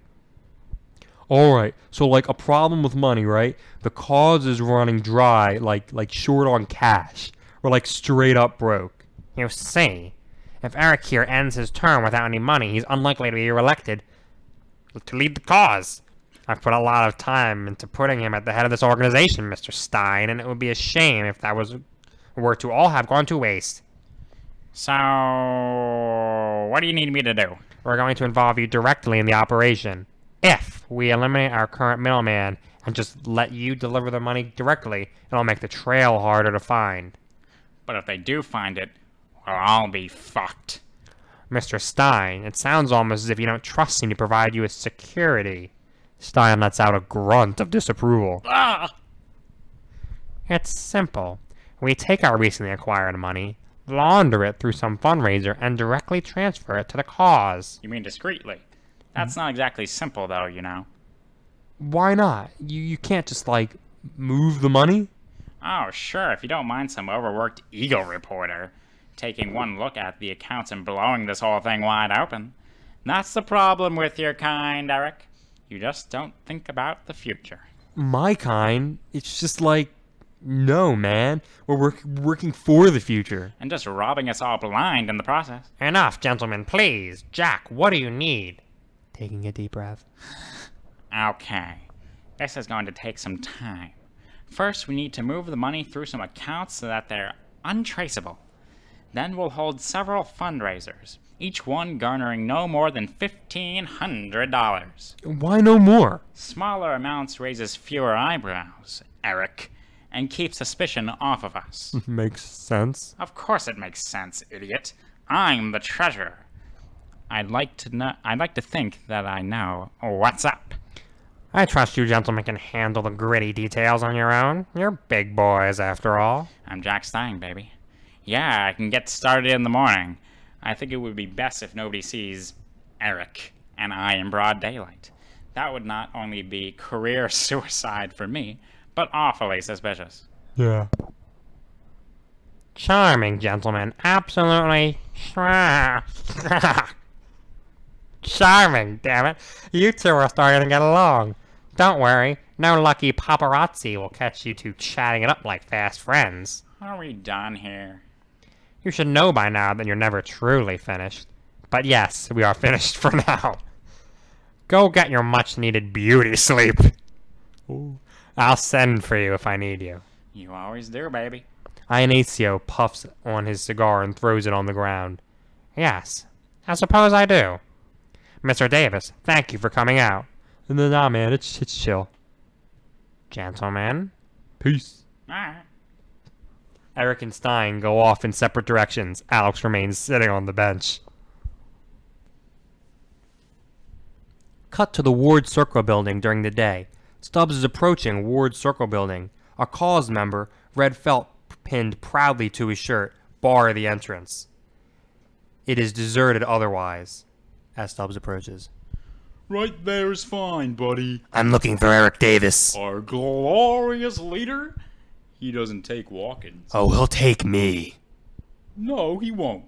Alright, so like a problem with money, right? The cause is running dry, like like short on cash. Or like straight up broke. You see, if Eric here ends his term without any money, he's unlikely to be reelected to lead the cause. I've put a lot of time into putting him at the head of this organization, Mr. Stein, and it would be a shame if that was were to all have gone to waste. So, what do you need me to do? We're going to involve you directly in the operation. If we eliminate our current middleman and just let you deliver the money directly, it'll make the trail harder to find. But if they do find it, well, I'll be fucked. Mr. Stein, it sounds almost as if you don't trust him to provide you with security. Stein lets out a grunt of disapproval. Ah! It's simple. We take our recently acquired money, launder it through some fundraiser, and directly transfer it to the cause. You mean discreetly? That's not exactly simple, though, you know. Why not? You you can't just like move the money? Oh, sure, if you don't mind some overworked Eagle reporter taking one look at the accounts and blowing this whole thing wide open. That's the problem with your kind, Eric. You just don't think about the future. My kind. It's just like no, man. We're work- working for the future. And just robbing us all blind in the process. Enough, gentlemen, please. Jack, what do you need? Taking a deep breath. Okay, this is going to take some time. First, we need to move the money through some accounts so that they're untraceable. Then we'll hold several fundraisers, each one garnering no more than $1,500. Why no more? Smaller amounts raises fewer eyebrows, Eric, and keep suspicion off of us. Makes sense. of course it makes sense, idiot. I'm the treasurer. I'd like to know I'd like to think that I know what's up. I trust you gentlemen can handle the gritty details on your own. You're big boys, after all. I'm Jack Stein, baby. Yeah, I can get started in the morning. I think it would be best if nobody sees Eric and I in broad daylight. That would not only be career suicide for me, but awfully suspicious. Yeah. Charming, gentlemen. Absolutely. Charming, damn it. You two are starting to get along. Don't worry, no lucky paparazzi will catch you two chatting it up like fast friends. Are we done here? You should know by now that you're never truly finished. But yes, we are finished for now. Go get your much needed beauty sleep. Ooh. I'll send for you if I need you. You always do, baby. Iannacio puffs on his cigar and throws it on the ground. Yes, I suppose I do. Mr. Davis, thank you for coming out. No, nah, man, it's, it's chill. Gentlemen, peace. Alright. Eric and Stein go off in separate directions. Alex remains sitting on the bench. Cut to the Ward Circle building during the day. Stubbs is approaching Ward Circle building. A cause member, red felt pinned proudly to his shirt, bar the entrance. It is deserted otherwise, as Stubbs approaches. Right there is fine, buddy. I'm looking for Eric Davis. Our glorious leader? He doesn't take walk-ins. Oh, he'll take me. No, he won't.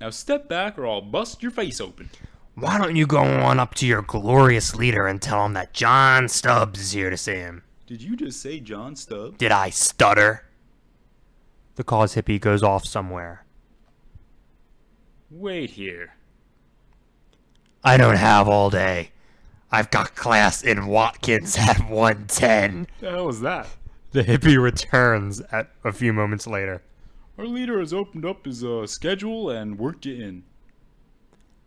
Now step back or I'll bust your face open. Why don't you go on up to your glorious leader and tell him that John Stubbs is here to see him? Did you just say John Stubbs? Did I stutter? The cause hippie goes off somewhere. Wait here. I don't have all day. I've got class in Watkins at 110. The hell is that? The hippie returns at a few moments later. Our leader has opened up his uh, schedule and worked you in.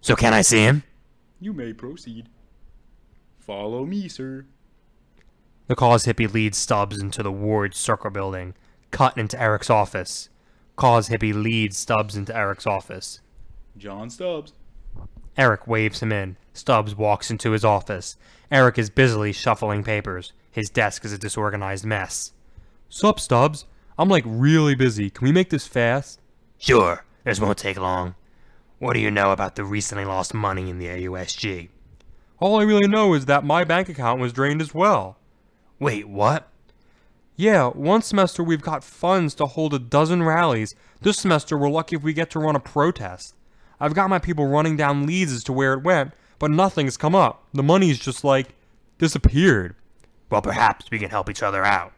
So can I see him? You may proceed. Follow me, sir. The cause hippie leads Stubbs into the Ward Circle building, cut into Eric's office. Cause hippie leads Stubbs into Eric's office. John Stubbs. Eric waves him in. Stubbs walks into his office. Eric is busily shuffling papers. His desk is a disorganized mess. Sup, Stubbs? I'm like really busy. Can we make this fast? Sure. This won't take long. What do you know about the recently lost money in the AUSG? All I really know is that my bank account was drained as well. Wait, what? Yeah, one semester we've got funds to hold a dozen rallies. This semester we're lucky if we get to run a protest. I've got my people running down leads as to where it went, but nothing's come up. The money's just like disappeared. Well, perhaps we can help each other out.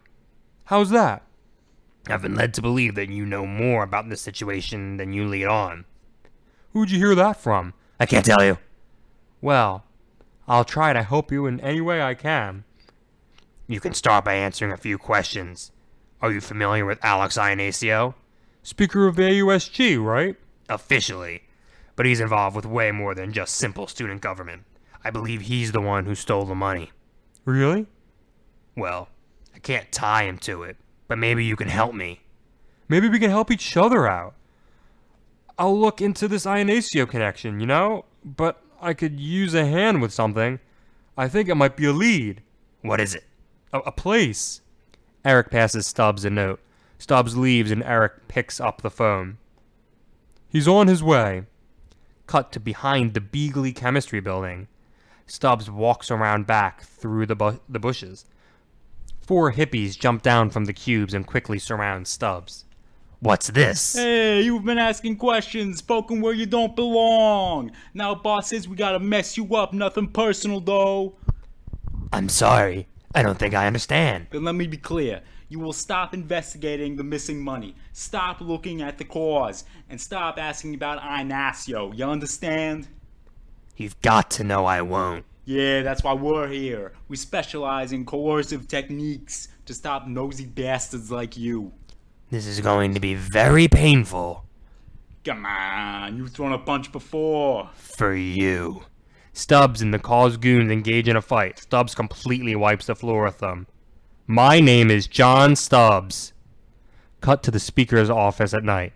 How's that? I've been led to believe that you know more about this situation than you lead on. Who'd you hear that from? I can't tell you. Well, I'll try to help you in any way I can. You can start by answering a few questions. Are you familiar with Alex Iannacio? Speaker of the AUSG, right? Officially. But he's involved with way more than just simple student government. I believe he's the one who stole the money. Really? Well, I can't tie him to it, but maybe you can help me. Maybe we can help each other out. I'll look into this Iannacio connection, you know? But I could use a hand with something. I think it might be a lead. What is it? A, a place. Eric passes Stubbs a note. Stubbs leaves and Eric picks up the phone. He's on his way. Cut to behind the Beeghly Chemistry Building. Stubbs walks around back through the, bu- the bushes. Four hippies jump down from the cubes and quickly surround Stubbs. What's this? Hey, you've been asking questions, spoken where you don't belong. Now, boss says we gotta mess you up. Nothing personal, though. I'm sorry. I don't think I understand. Then let me be clear. You will stop investigating the missing money. Stop looking at the cause. And stop asking about Iannacio. You understand? You've got to know I won't. Yeah, that's why we're here. We specialize in coercive techniques to stop nosy bastards like you. This is going to be very painful Come on, you've thrown a punch before. for you. Stubbs and the cause goons engage in a fight. Stubbs completely wipes the floor with them. My name is John Stubbs. Cut to the speaker's office at night.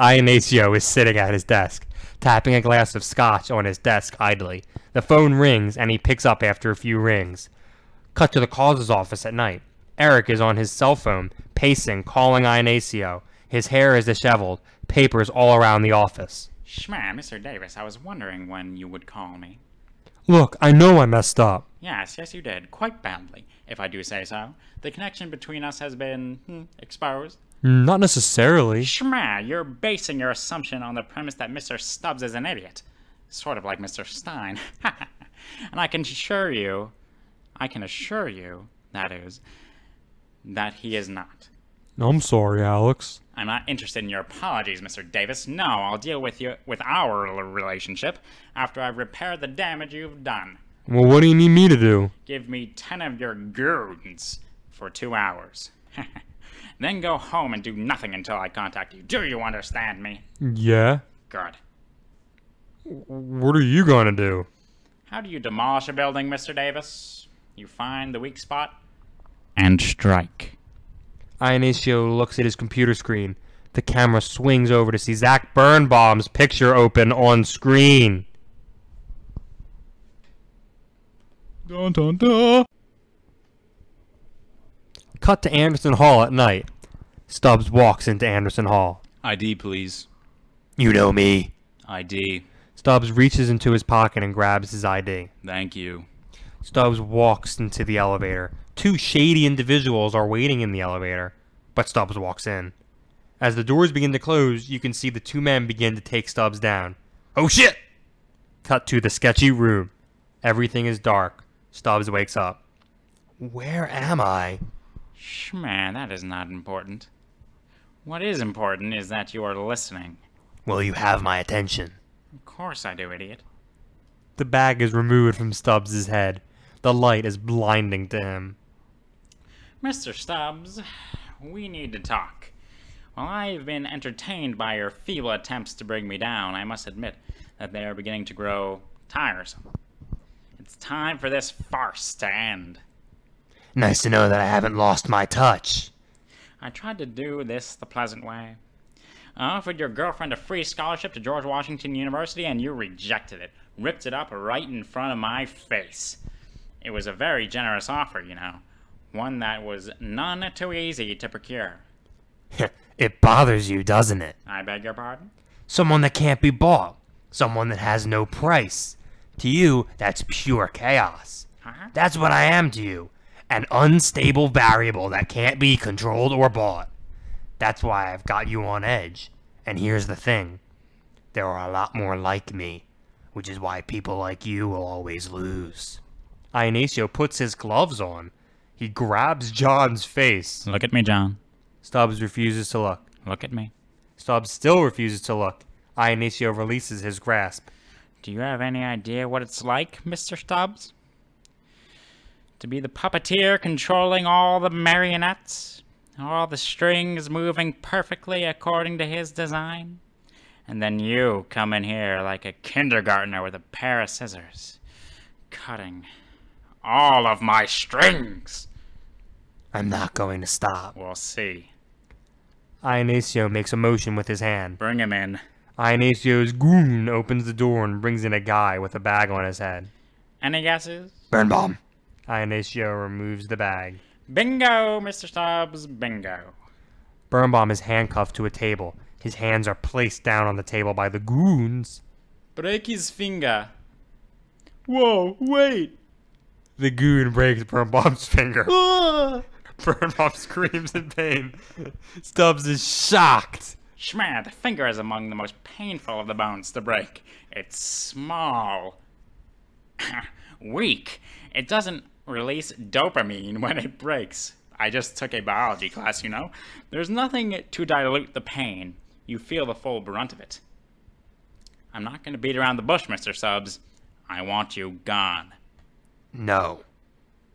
Iannacio is sitting at his desk, tapping a glass of scotch on his desk idly. The phone rings and he picks up after a few rings. Cut to the cause's office at night. Eric is on his cell phone, pacing, calling Iannacio. His hair is disheveled, papers all around the office. Shma, Mr. Davis, I was wondering when you would call me. Look, I know I messed up. Yes, yes, you did. Quite badly, if I do say so. The connection between us has been hmm, exposed. Not necessarily. Schma, you're basing your assumption on the premise that Mr. Stubbs is an idiot. Sort of like Mr. Stein. and I can assure you, I can assure you, that is, that he is not. I'm sorry, Alex. I'm not interested in your apologies, Mr. Davis. No, I'll deal with you with our relationship after I've repaired the damage you've done. Well, what do you need me to do? Give me ten of your goons for two hours. then go home and do nothing until I contact you. Do you understand me? Yeah? Good. What are you gonna do? How do you demolish a building, Mr. Davis? You find the weak spot and strike. Iannacio looks at his computer screen. The camera swings over to see Zach Birnbaum's picture open on screen. Dun, dun, dun. Cut to Anderson Hall at night. Stubbs walks into Anderson Hall. ID, please. You know me. ID. Stubbs reaches into his pocket and grabs his ID. Thank you. Stubbs walks into the elevator. Two shady individuals are waiting in the elevator, but Stubbs walks in. As the doors begin to close, you can see the two men begin to take Stubbs down. Oh shit! Cut to the sketchy room. Everything is dark. Stubbs wakes up. Where am I? Schman, that is not important. What is important is that you are listening. Will you have my attention. Of course I do, idiot. The bag is removed from Stubbs's head. The light is blinding to him. Mr. Stubbs, we need to talk. While I've been entertained by your feeble attempts to bring me down, I must admit that they are beginning to grow tiresome. It's time for this farce to end. Nice to know that I haven't lost my touch. I tried to do this the pleasant way. I offered your girlfriend a free scholarship to George Washington University and you rejected it. Ripped it up right in front of my face. It was a very generous offer, you know. One that was none too easy to procure. it bothers you, doesn't it? I beg your pardon? Someone that can't be bought. Someone that has no price. To you, that's pure chaos. Huh? That's what I am to you. An unstable variable that can't be controlled or bought. That's why I've got you on edge. And here's the thing. There are a lot more like me, which is why people like you will always lose. Iannacio puts his gloves on. He grabs John's face. Look at me, John. Stubbs refuses to look. Look at me. Stubbs still refuses to look. Iannacio releases his grasp. Do you have any idea what it's like, Mr. Stubbs? To be the puppeteer controlling all the marionettes? All the strings moving perfectly according to his design? And then you come in here like a kindergartner with a pair of scissors, cutting all of my strings. I'm not going to stop. We'll see. Iannacio makes a motion with his hand. Bring him in. Iannacio's goon opens the door and brings in a guy with a bag on his head. Any guesses? Birnbaum. Iannacio removes the bag. Bingo, Mr. Stubbs, bingo. Birnbaum is handcuffed to a table. His hands are placed down on the table by the goons. Break his finger. Whoa, wait. The goon breaks Birnbaum's finger. Birnbaum screams in pain. Stubbs is shocked. Schmer, the finger is among the most painful of the bones to break. It's small. Weak. It doesn't release dopamine when it breaks. I just took a biology class, you know. There's nothing to dilute the pain. You feel the full brunt of it. I'm not going to beat around the bush, Mr. Stubbs. I want you gone. No.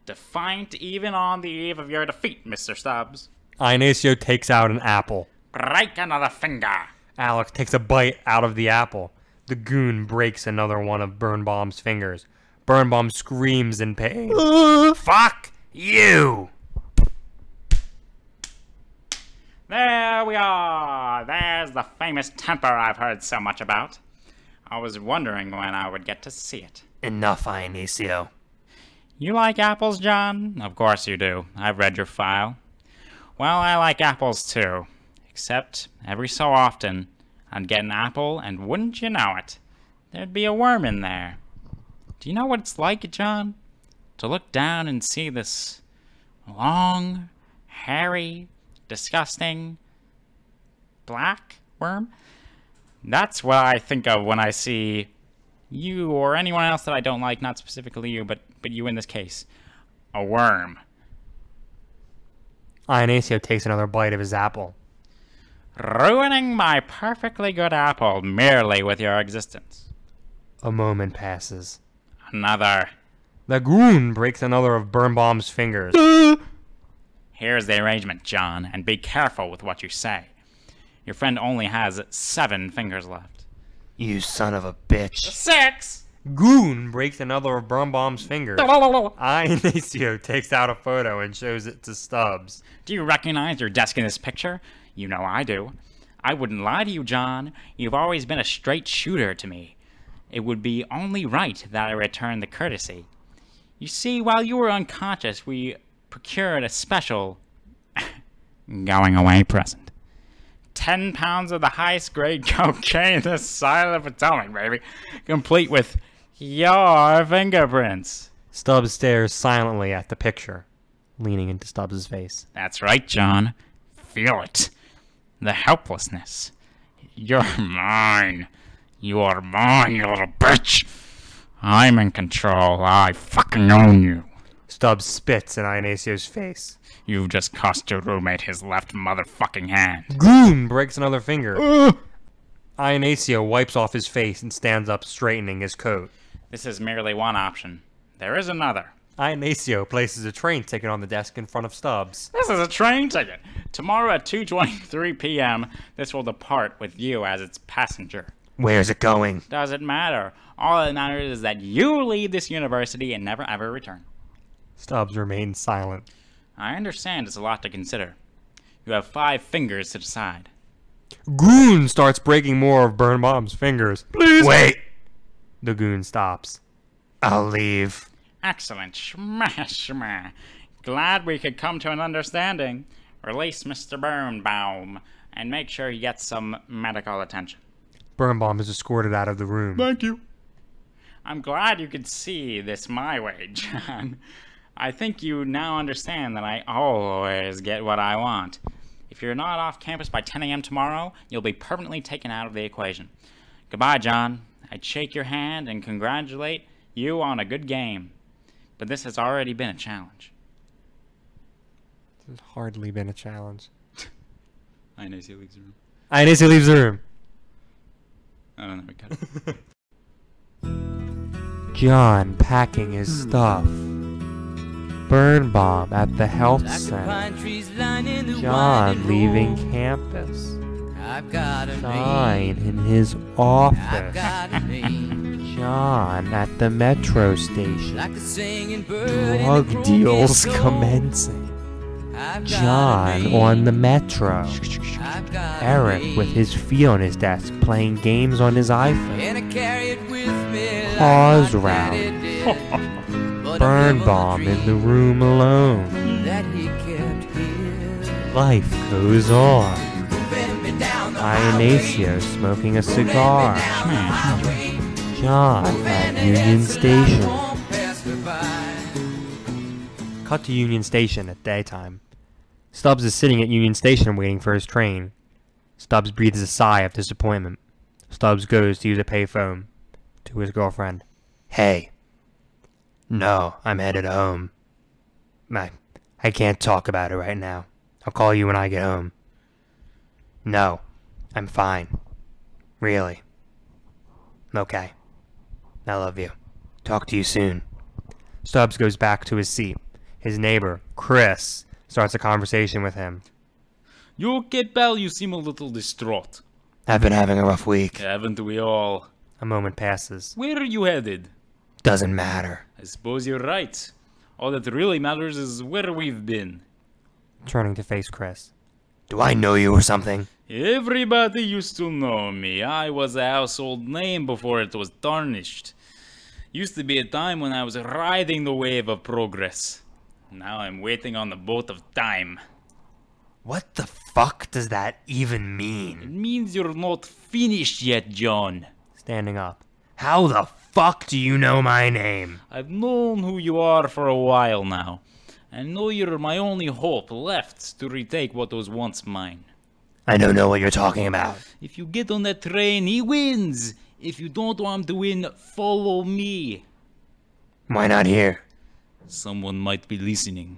Defiant even on the eve of your defeat, Mr. Stubbs. Iannacio takes out an apple. Break another finger. Alex takes a bite out of the apple. The goon breaks another one of Birnbaum's fingers. Birnbaum screams in pain. Fuck you! There we are. There's the famous temper I've heard so much about. I was wondering when I would get to see it. Enough, Iannacio. You like apples, John? Of course you do. I've read your file. Well, I like apples too. Except, every so often, I'd get an apple, and wouldn't you know it, there'd be a worm in there. Do you know what it's like, John? to look down and see this long, hairy, disgusting black worm. That's what I think of when I see you or anyone else that I don't like, not specifically you, but but you in this case. A worm. Iannacio takes another bite of his apple. Ruining my perfectly good apple merely with your existence. A moment passes. Another. The goon breaks another of Birnbaum's fingers. Here's the arrangement, John, and be careful with what you say. Your friend only has seven fingers left. you son of a bitch. Six! Goon breaks another of Birnbaum's fingers. Iannacio takes out a photo and shows it to Stubbs. Do you recognize your desk in this picture? You know I do. I wouldn't lie to you, John. You've always been a straight shooter to me. It would be only right that I return the courtesy. You see, while you were unconscious, we procured a special going away present. Ten pounds of the highest grade cocaine this side of the Potomac, baby. Complete with your fingerprints. Stubbs stares silently at the picture, leaning into Stubbs' face. That's right, John. Feel it. The helplessness. You're mine. You are mine, you little bitch. I'm in control. I fucking own you. Stubbs spits in Iannacio's face. You've just cost your roommate his left motherfucking hand. Goon breaks another finger. Iannacio wipes off his face and stands up, straightening his coat. This is merely one option. There is another. Iannacio places a train ticket on the desk in front of Stubbs. This is a train ticket. Tomorrow at 2:23 p.m., this will depart with you as its passenger. Where's it going? Doesn't matter. All that matters is that you leave this university and never ever return. Stubbs remains silent. I understand it's a lot to consider. You have five fingers to decide. Goon starts breaking more of Birnbaum's fingers. Please wait. The goon stops. I'll leave. Excellent. Smash, smash. Glad we could come to an understanding. Release Mr. Birnbaum and make sure he gets some medical attention. Birnbaum is escorted out of the room. Thank you. I'm glad you could see this my way, John. I think you now understand that I always get what I want. If you're not off campus by 10 a.m. tomorrow, you'll be permanently taken out of the equation. Goodbye, John. I'd shake your hand and congratulate you on a good game. But this has already been a challenge. It's hardly been a challenge. I know he leaves the room. Iannacio leaves the room. I don't know. We cut it. John packing his stuff. Birnbaum at the health center. John leaving campus. I've got a Stein in his I've office. got a name. John at the metro station. Like Drug deals commencing. I've got a John on the metro. I've got a Eric with his feet on his desk playing games on his iPhone. And I carry it like Pause round. daddy did. But I Birnbaum never in the room alone. That he kept his. Life goes on. Iannacio smoking a cigar. John at Union Station. won't pass me by. Cut to Union Station at daytime. Stubbs is sitting at Union Station waiting for his train. Stubbs breathes a sigh of disappointment. Stubbs goes to use a payphone to his girlfriend. Hey. No, I'm headed home. I, I can't talk about it right now. I'll call you when I get home. No, I'm fine. Really. Okay. I love you. Talk to you soon. Stubbs goes back to his seat. His neighbor, Chris, starts a conversation with him. You okay, pal? You seem a little distraught. I've been having a rough week. Haven't we all? A moment passes. Where are you headed? Doesn't matter. I suppose you're right. All that really matters is where we've been. Turning to face Chris. Do I know you or something? Everybody used to know me. I was a household name before it was tarnished. Used to be a time when I was riding the wave of progress. Now I'm waiting on the boat of time. What the fuck does that even mean? It means you're not finished yet, John. Standing up. How the fuck do you know my name? I've known who you are for a while now. I know you're my only hope left to retake what was once mine. I don't know what you're talking about. If you get on that train, he wins. If you don't want him to win, follow me. Why not here? Someone might be listening.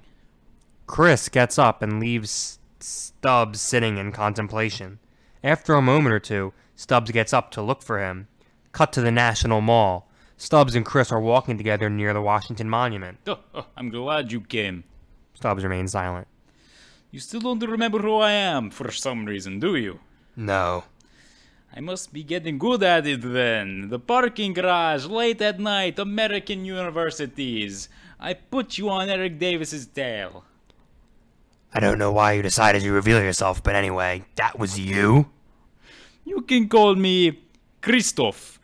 Chris gets up and leaves Stubbs sitting in contemplation. After a moment or two, Stubbs gets up to look for him. Cut to the National Mall. Stubbs and Chris are walking together near the Washington Monument. Oh, oh, I'm glad you came. Stubbs remains silent. You still don't remember who I am for some reason, do you? No. I must be getting good at it then. The parking garage, late at night, American universities. I put you on Eric Davis's tail. I don't know why you decided to reveal yourself, but anyway, that was you? You can call me Christoph.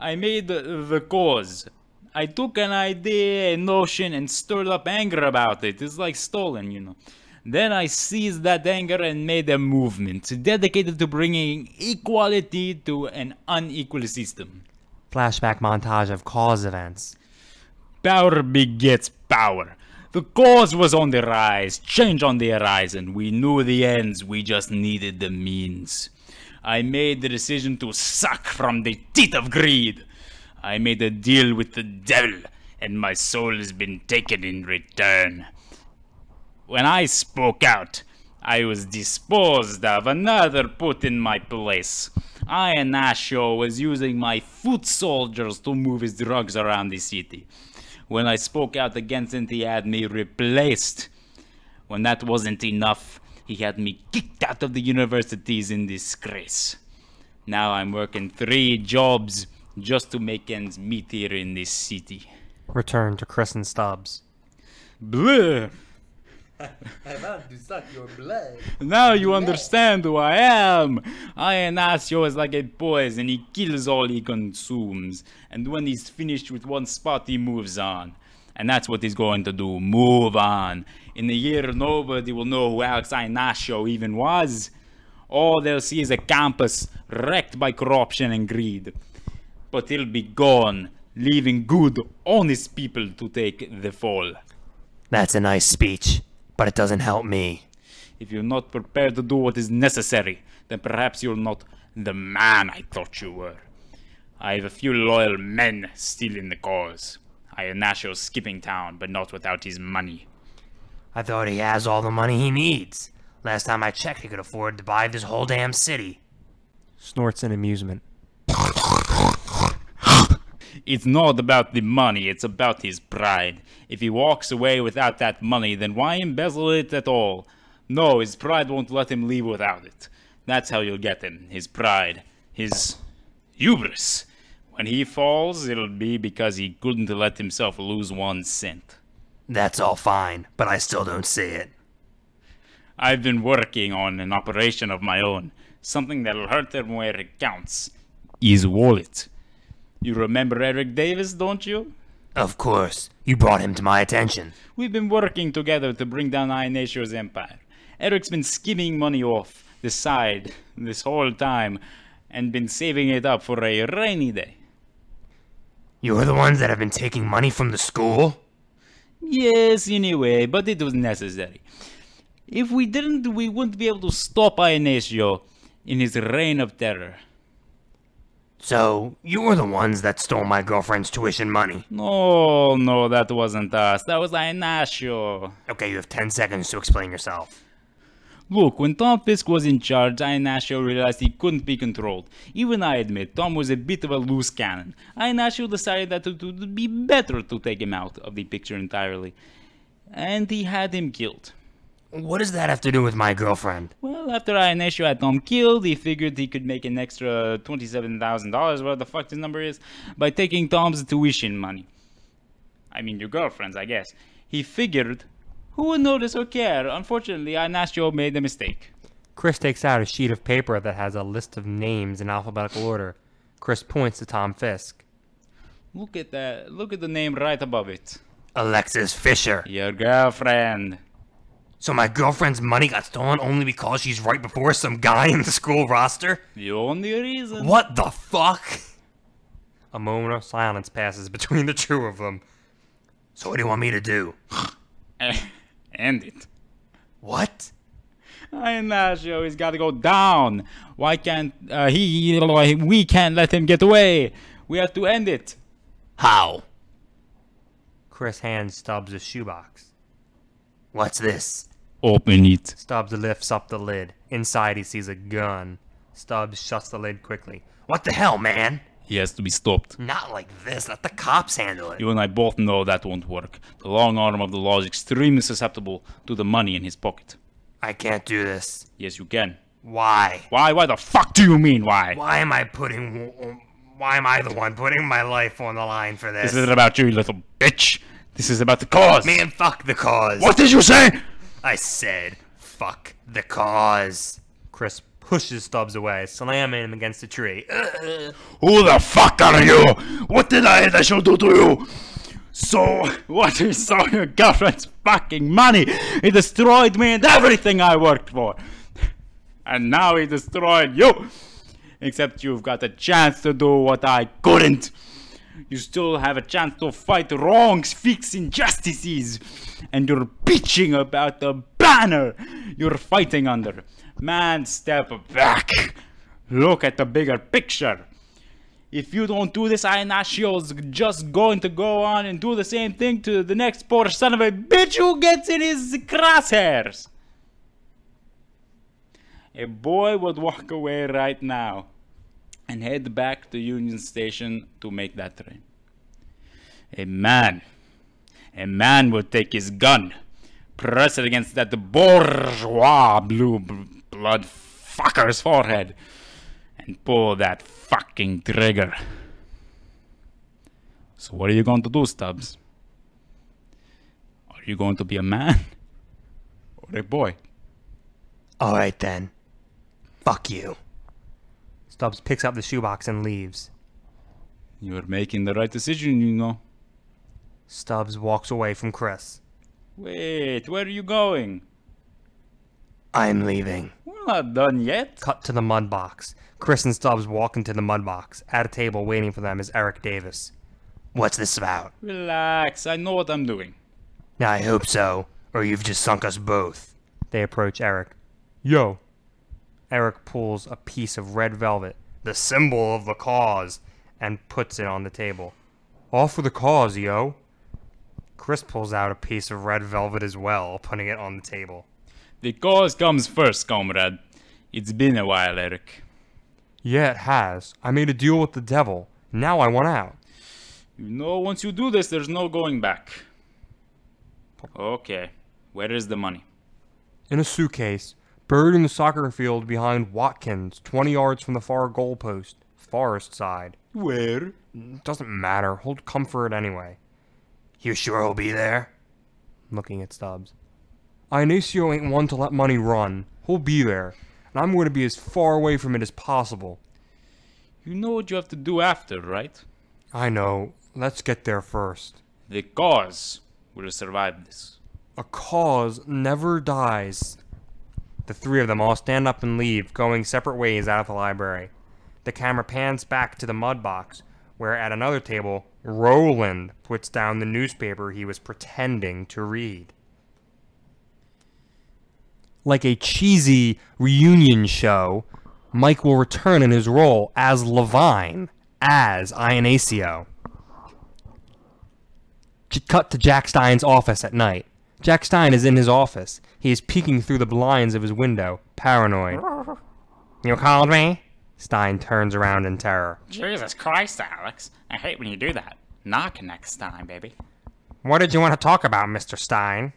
I made the, the cause. I took an idea, a notion, and stirred up anger about it. It's like stolen, you know. Then I seized that anger and made a movement dedicated to bringing equality to an unequal system. Flashback montage of cause events. Power begets power. The cause was on the rise, change on the horizon. We knew the ends, we just needed the means. I made the decision to suck from the teeth of greed. I made a deal with the devil, and my soul has been taken in return. When I spoke out, I was disposed of, another put in my place. Iannacio was using my foot soldiers to move his drugs around the city. When I spoke out against it, he had me replaced. When that wasn't enough, he had me kicked out of the universities in disgrace. Now I'm working three jobs just to make ends meet here in this city. Return to Crescent Stubbs. Bleh! I want to suck your blood. Now you understand who I am. Iannacio is like a poison. He kills all he consumes. And when he's finished with one spot, he moves on. And that's what he's going to do. Move on. In a year, nobody will know who Alex Iannacio even was. All they'll see is a campus wrecked by corruption and greed. But he'll be gone, leaving good, honest people to take the fall. That's a nice speech, but it doesn't help me. If you're not prepared to do what is necessary, then perhaps you're not the man I thought you were. I have a few loyal men still in the cause. Iannacio's skipping town, but not without his money. I thought he has all the money he needs. Last time I checked, he could afford to buy this whole damn city. Snorts in amusement. It's not about the money, it's about his pride. If he walks away without that money, then why embezzle it at all? No, his pride won't let him leave without it. That's how you'll get him. His pride. His hubris. When he falls, it'll be because he couldn't let himself lose one cent. That's all fine, but I still don't see it. I've been working on an operation of my own. Something that'll hurt him where it counts. His wallet. You remember Eric Davis, don't you? Of course, you brought him to my attention. We've been working together to bring down Iannacio's empire. Eric's been skimming money off the side this whole time and been saving it up for a rainy day. You're the ones that have been taking money from the school? Yes, anyway, but it was necessary. If we didn't, we wouldn't be able to stop Iannacio in his reign of terror. So, you were the ones that stole my girlfriend's tuition money. No, no, that wasn't us. That was Iannacio. Okay, you have 10 seconds to explain yourself. Look, when Tom Fisk was in charge, Iannacio realized he couldn't be controlled. Even I admit, Tom was a bit of a loose cannon. Iannacio decided that it would be better to take him out of the picture entirely. And he had him killed. What does that have to do with my girlfriend? Well, after Iannacio had Tom killed, he figured he could make an extra $27,000, whatever the fuck this number is, by taking Tom's tuition money. I mean, your girlfriend's, I guess. He figured, who would notice or care? Unfortunately, Iannacio made a mistake. Chris takes out a sheet of paper that has a list of names in alphabetical order. Chris points to Tom Fisk. Look at that. Look at the name right above it. Alexis Fisher. Your girlfriend. So my girlfriend's money got stolen only because she's right before some guy in the school roster? The only reason. What the fuck? A moment of silence passes between the two of them. So what do you want me to do? End it. What? Iannacio, he's got to go down. Why can't uh, he? We can't let him get away. We have to end it. How? Chris hands Stubbs a shoebox. What's this? Open it. Stubbs lifts up the lid. Inside, he sees a gun. Stubbs shuts the lid quickly. What the hell, man? He has to be stopped. Not like this. Let the cops handle it. You and I both know that won't work. The long arm of the law is extremely susceptible to the money in his pocket. I can't do this. Yes, you can. Why? Why? Why the fuck do you mean why? Why am I putting. Why am I the one putting my life on the line for this? This isn't about you, you little bitch. This is about the cause. Man, fuck the cause. What did you say? I said, fuck the cause. Chris pushes Stubbs away, slamming him against the tree. Who the fuck are you? What did I initial do to you? So, what is so your girlfriend's fucking money? He destroyed me and everything I worked for. And now he destroyed you. Except you've got a chance to do what I couldn't. You still have a chance to fight wrongs, fix injustices. And you're bitching about the banner you're fighting under. Man, step back. Look at the bigger picture. If you don't do this, Iannacio's just going to go on and do the same thing to the next poor son of a bitch who gets in his crosshairs. A boy would walk away right now and head back to Union Station to make that train. A man, a man would take his gun, press it against that bourgeois blue blood fucker's forehead, and pull that fucking trigger. So, what are you going to do, Stubbs? Are you going to be a man or a boy? Alright then. Fuck you. Stubbs picks up the shoebox and leaves. You're making the right decision, you know. Stubbs walks away from Chris. Wait, where are you going? I'm leaving. We're not done yet. Cut to the mud box. Chris and Stubbs walk into the mud box. At a table waiting for them is Eric Davis. What's this about? Relax, I know what I'm doing. I hope so, or you've just sunk us both. They approach Eric. Yo. Eric pulls a piece of red velvet, the symbol of the cause, and puts it on the table. All for the cause, yo. Chris pulls out a piece of red velvet as well, putting it on the table. The cause comes first, comrade. It's been a while, Eric. Yeah, it has. I made a deal with the devil. Now I want out. You know, once you do this, there's no going back. Okay, where is the money? In a suitcase, buried in the soccer field behind Watkins, 20 yards from the far goalpost, forest side. Where? Doesn't matter. Hold comfort anyway. You sure he'll be there? Looking at Stubbs. Iannacio ain't one to let money run. He'll be there. And I'm going to be as far away from it as possible. You know what you have to do after, right? I know. Let's get there first. The cause will survive this. A cause never dies. The three of them all stand up and leave, going separate ways out of the library. The camera pans back to the mud box, where at another table, Roland puts down the newspaper he was pretending to read. Like a cheesy reunion show, Mike will return in his role as Levine, as Iannacio. Cut to Jack Stein's office at night. Jack Stein is in his office. He is peeking through the blinds of his window, paranoid. You called me? Stein turns around in terror. Jesus Christ, Alex. I hate when you do that. Knock next time, baby. What did you want to talk about, Mr. Stein?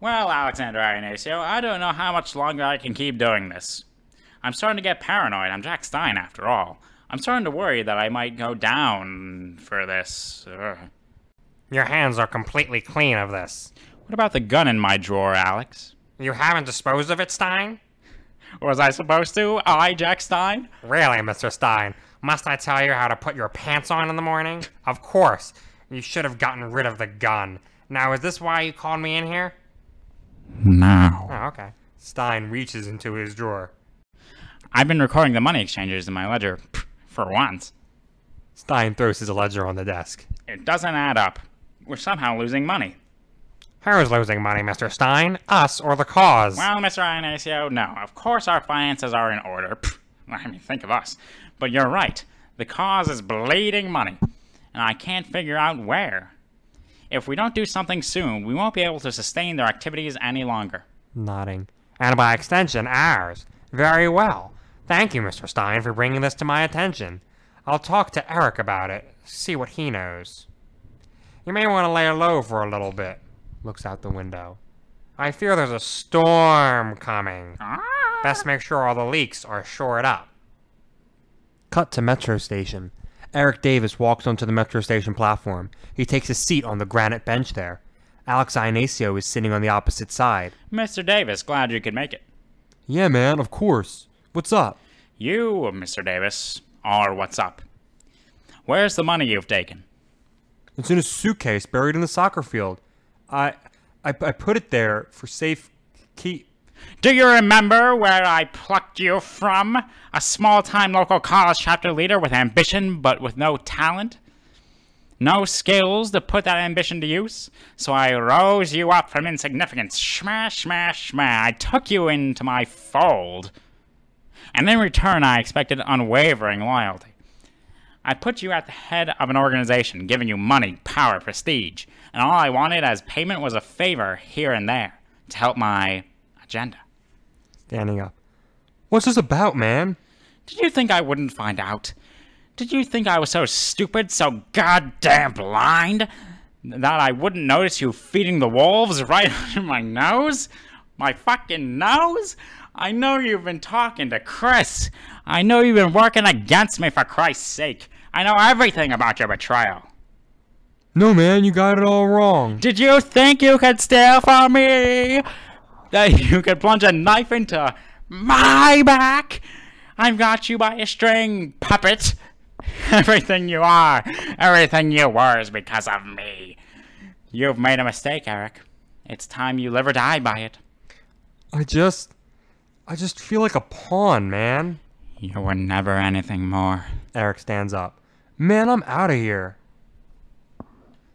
Well, Alexander Iannacio, I don't know how much longer I can keep doing this. I'm starting to get paranoid. I'm Jack Stein, after all. I'm starting to worry that I might go down for this. Ugh. Your hands are completely clean of this. What about the gun in my drawer, Alex? You haven't disposed of it, Stein? Was I supposed to? I, Jack Stein? Really, Mr. Stein? Must I tell you how to put your pants on in the morning? Of course. You should have gotten rid of the gun. Now, is this why you called me in here? No. Oh, ah, okay. Stein reaches into his drawer. I've been recording the money exchanges in my ledger, for once. Stein throws his ledger on the desk. It doesn't add up. We're somehow losing money. Who's losing money, Mr. Stein? Us or the cause? Well, Mr. Iannacio, no. Of course our finances are in order. Pfft, I mean, think of us. But you're right. The cause is bleeding money. And I can't figure out where. If we don't do something soon, we won't be able to sustain their activities any longer. Nodding. And by extension, ours. Very well. Thank you, Mr. Stein, for bringing this to my attention. I'll talk to Eric about it, see what he knows. You may want to lay low for a little bit. Looks out the window. I fear there's a storm coming. Ah. Best make sure all the leaks are shored up. Cut to Metro Station. Eric Davis walks onto the Metro Station platform. He takes a seat on the granite bench there. Alex Iannacio is sitting on the opposite side. Mr. Davis, glad you could make it. Yeah, man, of course. What's up? You, Mr. Davis, are what's up. Where's the money you've taken? It's in a suitcase buried in the soccer field. I, I, I put it there for safe keep. Do you remember where I plucked you from? A small time local college chapter leader with ambition but with no talent? No skills to put that ambition to use? So I rose you up from insignificance. Smash, smash, smash. I took you into my fold. And in return, I expected unwavering loyalty. I put you at the head of an organization, giving you money, power, prestige, and all I wanted as payment was a favor here and there to help my agenda. Standing up. What's this about, man? Did you think I wouldn't find out? Did you think I was so stupid, so goddamn blind, that I wouldn't notice you feeding the wolves right under my nose? My fucking nose? I know you've been talking to Chris. I know you've been working against me for Christ's sake. I know everything about your betrayal. No, man, you got it all wrong. Did you think you could steal from me? That you could plunge a knife into my back? I've got you by a string, puppet. Everything you are, everything you were is because of me. You've made a mistake, Eric. It's time you live or die by it. I just. I just feel like a pawn, man. You were never anything more. Eric stands up. Man, I'm out of here.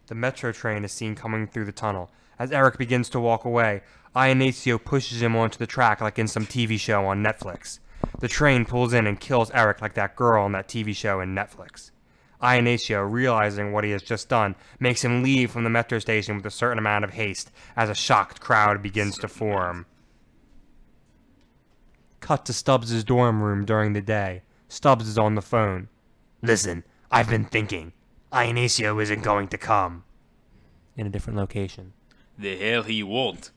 The metro train is seen coming through the tunnel. As Eric begins to walk away, Iannacio pushes him onto the track like in some TV show on Netflix. The train pulls in and kills Eric like that girl on that TV show in Netflix. Iannacio, realizing what he has just done, makes him leave from the metro station with a certain amount of haste as a shocked crowd begins to form. Cut to Stubbs' dorm room during the day. Stubbs is on the phone. Listen, I've been thinking. Iannacio isn't going to come. In a different location. The hell he won't.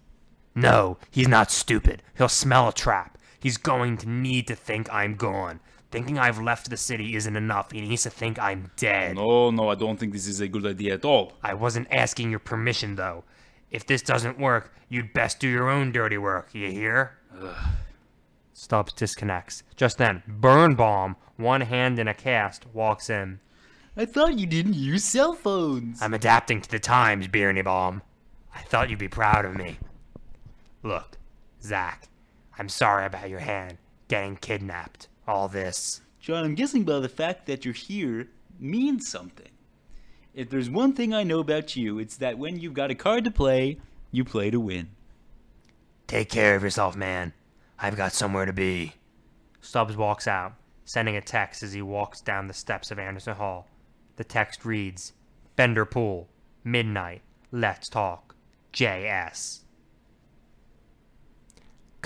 No, he's not stupid. He'll smell a trap. He's going to need to think I'm gone. Thinking I've left the city isn't enough. He needs to think I'm dead. No, no, I don't think this is a good idea at all. I wasn't asking your permission, though. If this doesn't work, you'd best do your own dirty work, you hear? Stubbs disconnects. Just then, Birnbaum, one hand in a cast, walks in. I thought you didn't use cell phones. I'm adapting to the times, Birnbaum. I thought you'd be proud of me. Look, Zach, I'm sorry about your hand getting kidnapped. All this. John, I'm guessing by the fact that you're here means something. If there's one thing I know about you, it's that when you've got a card to play, you play to win. Take care of yourself, man. I've got somewhere to be. Stubbs walks out, sending a text as he walks down the steps of Anderson Hall. The text reads Bender Pool, midnight, let's talk. JS.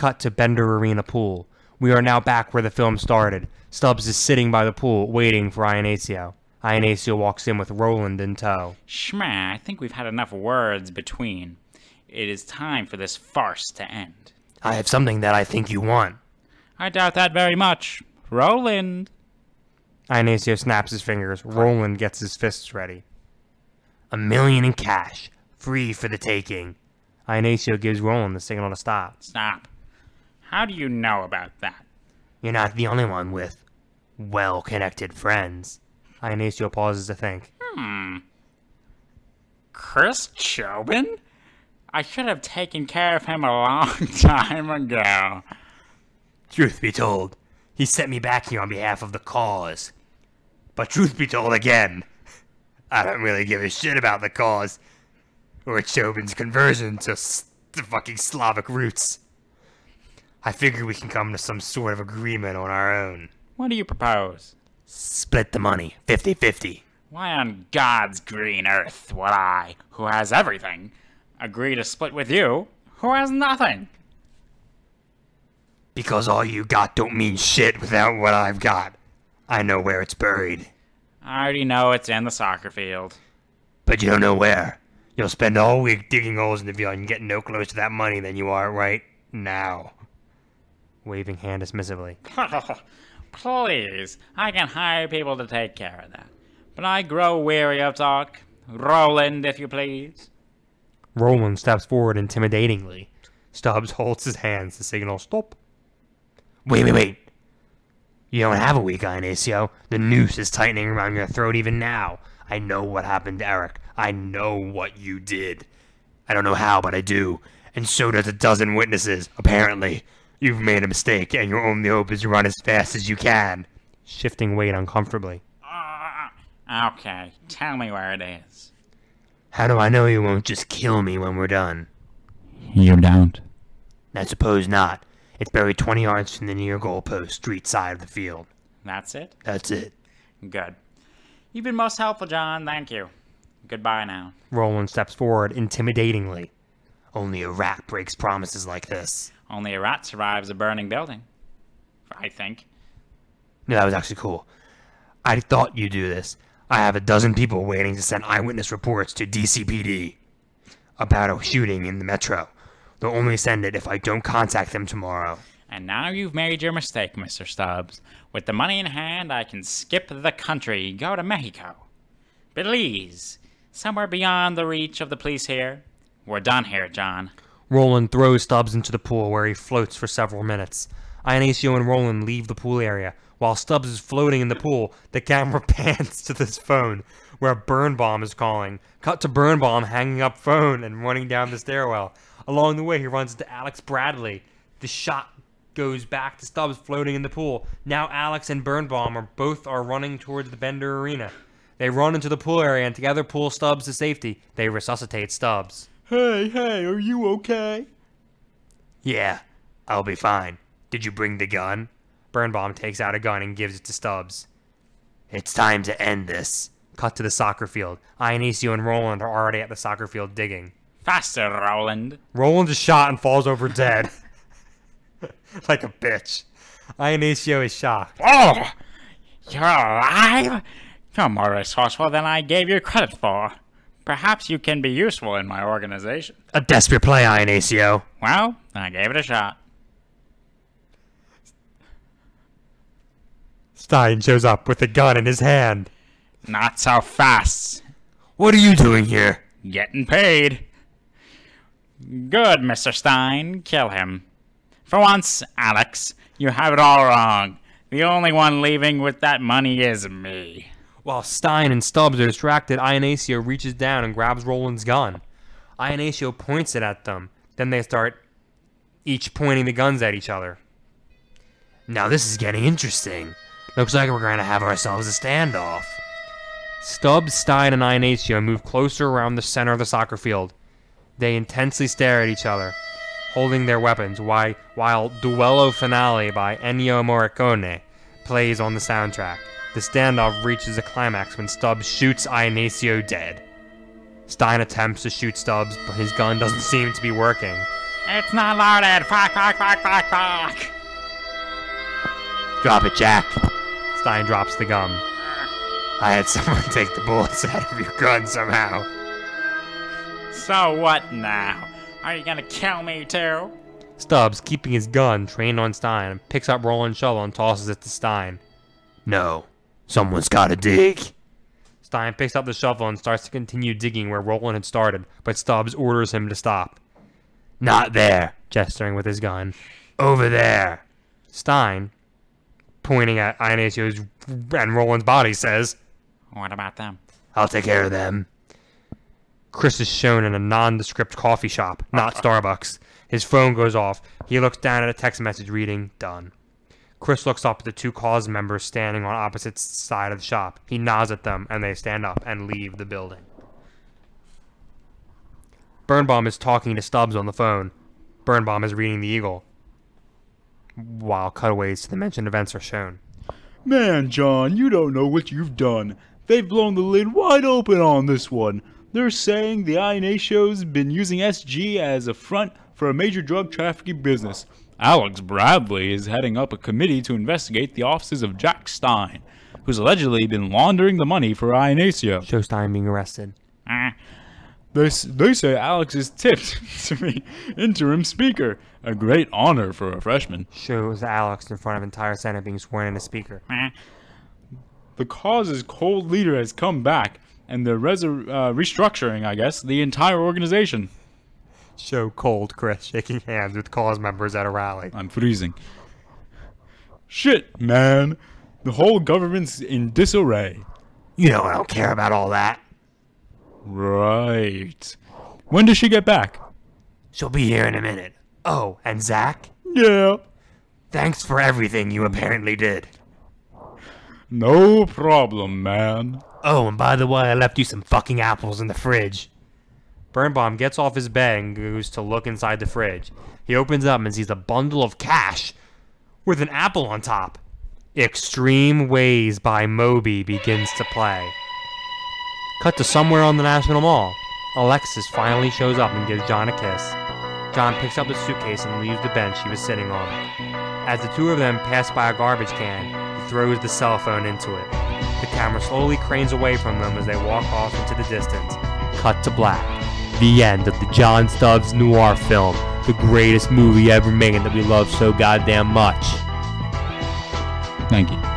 Cut to Bender Arena Pool. We are now back where the film started. Stubbs is sitting by the pool, waiting for Iannacio. Iannacio walks in with Roland in tow. Shmah, I think we've had enough words between. It is time for this farce to end. I have something that I think you want. I doubt that very much. Roland. Iannacio snaps his fingers. Roland gets his fists ready. A million in cash, free for the taking. Iannacio gives Roland the signal to stop. Stop. How do you know about that? You're not the only one with well-connected friends. Iannacio pauses to think. Hmm. Chris Choban? I should have taken care of him a long time ago. Truth be told, he sent me back here on behalf of the cause. But truth be told again, I don't really give a shit about the cause or Choban's conversion to, s- to fucking Slavic roots. I figure we can come to some sort of agreement on our own. What do you propose? Split the money, 50 50. Why on God's green earth would I, who has everything, agree to split with you, who has nothing? Because all you got don't mean shit without what I've got. I know where it's buried, I already know it's in the soccer field. but you don't know where. You'll spend all week digging holes in the field and get no closer to that money than you are right now. Waving hand dismissively. Please, I can hire people to take care of that. But I grow weary of talk. Roland, if you please. Roland steps forward intimidatingly. Stubbs holds his hands to signal stop. Wait, wait, wait. You don't have a weak eye, Iannacio. The noose is tightening around your throat even now. I know what happened to Eric. I know what you did. I don't know how, but I do. And so does a dozen witnesses, apparently. You've made a mistake, and your only hope is to run as fast as you can. Shifting weight uncomfortably. Uh, okay, tell me where it is. How do I know you won't just kill me when we're done? You don't. I suppose not. It's buried 20 yards from the near goalpost, street side of the field. That's it? That's it. Good. You've been most helpful, John. Thank you. Goodbye now. Roland steps forward intimidatingly. Only a rat breaks promises like this. Only a rat survives a burning building. I think. No, that was actually cool. I thought you'd do this. I have a dozen people waiting to send eyewitness reports to DCPD about a shooting in the metro. They'll only send it if I don't contact them tomorrow. And now you've made your mistake, Mr. Stubbs. With the money in hand, I can skip the country, go to Mexico. Belize, somewhere beyond the reach of the police here. We're done here, John. Roland throws Stubbs into the pool where he floats for several minutes. Iannacio and Roland leave the pool area. While Stubbs is floating in the pool, the camera pans to this phone where Birnbaum is calling. Cut to Birnbaum hanging up phone and running down the stairwell. Along the way, he runs into Alex Bradley. The shot goes back to Stubbs floating in the pool. Now Alex and Birnbaum are both are running towards the Bender Arena. They run into the pool area and together pull Stubbs to safety. They resuscitate Stubbs. Hey, hey, are you okay? Yeah, I'll be fine. Did you bring the gun? Birnbaum takes out a gun and gives it to Stubbs. It's time to end this. Cut to the soccer field. Iannacio and Roland are already at the soccer field digging. Faster, Roland. Roland is shot and falls over dead. like a bitch. Iannacio is shocked. Oh! You're alive? You're more resourceful than I gave you credit for. Perhaps you can be useful in my organization. A desperate play, Iannacio. Well, I gave it a shot. Stein shows up with a gun in his hand. Not so fast. What are you doing here? Getting paid. Good, Mr. Stein. Kill him. For once, Alex, you have it all wrong. The only one leaving with that money is me. While Stein and Stubbs are distracted, Iannacio reaches down and grabs Roland's gun. Iannacio points it at them. Then they start each pointing the guns at each other. Now this is getting interesting. Looks like we're going to have ourselves a standoff. Stubbs, Stein, and Iannacio move closer around the center of the soccer field. They intensely stare at each other, holding their weapons, while, Duello Finale by Ennio Morricone plays on the soundtrack. The standoff reaches a climax when Stubbs shoots Iannacio dead. Stein attempts to shoot Stubbs, but his gun doesn't seem to be working. It's not loaded. Fuck, fuck, fuck, fuck, fuck. Drop it, Jack. Stein drops the gun. I had someone take the bullets out of your gun somehow. So what now? Are you gonna kill me too? Stubbs, keeping his gun trained on Stein, picks up Roland's shovel and tosses it to Stein. No. Someone's gotta dig. Stein picks up the shovel and starts to continue digging where Roland had started, but Stubbs orders him to stop, Not there. gesturing with his gun. Over there. Stein, pointing at Iannacio's and Roland's body, says, What about them? I'll take care of them. Chris is shown in a nondescript coffee shop, not Starbucks. His phone goes off. He looks down at a text message reading, Done. Chris looks up at the two cause members standing on opposite side of the shop. He nods at them, and they stand up and leave the building. Birnbaum is talking to Stubbs on the phone. Birnbaum is reading the Eagle, while cutaways to the mentioned events are shown. Man, John, you don't know what you've done. They've blown the lid wide open on this one. They're saying the Iannacio's been using SG as a front for a major drug trafficking business. Alex Bradley is heading up a committee to investigate the offices of Jack Stein, who's allegedly been laundering the money for Iannacio. Showstein being arrested. Uh, They, they say Alex is tipped to be interim speaker, a great honor for a freshman. Shows Alex in front of entire Senate being sworn in as Speaker. uh, The cause's cold leader has come back, and they're uh, restructuring, I guess, the entire organization. Show cold Chris shaking hands with cause members at a rally. I'm freezing. Shit, man. The whole government's in disarray. You know I don't care about all that. Right. When does she get back? She'll be here in a minute. Oh, and Zach? Yeah. Thanks for everything you apparently did. No problem, man. Oh, and by the way, I left you some fucking apples in the fridge. Birnbaum gets off his bed and goes to look inside the fridge. He opens up and sees a bundle of cash with an apple on top. Extreme Ways by Moby begins to play. Cut to somewhere on the National Mall. Alexis finally shows up and gives John a kiss. John picks up the suitcase and leaves the bench he was sitting on. As the two of them pass by a garbage can, he throws the cell phone into it. The camera slowly cranes away from them as they walk off into the distance. Cut to black. The end of the John Stubbs noir film, the greatest movie ever made that we love so goddamn much. Thank you.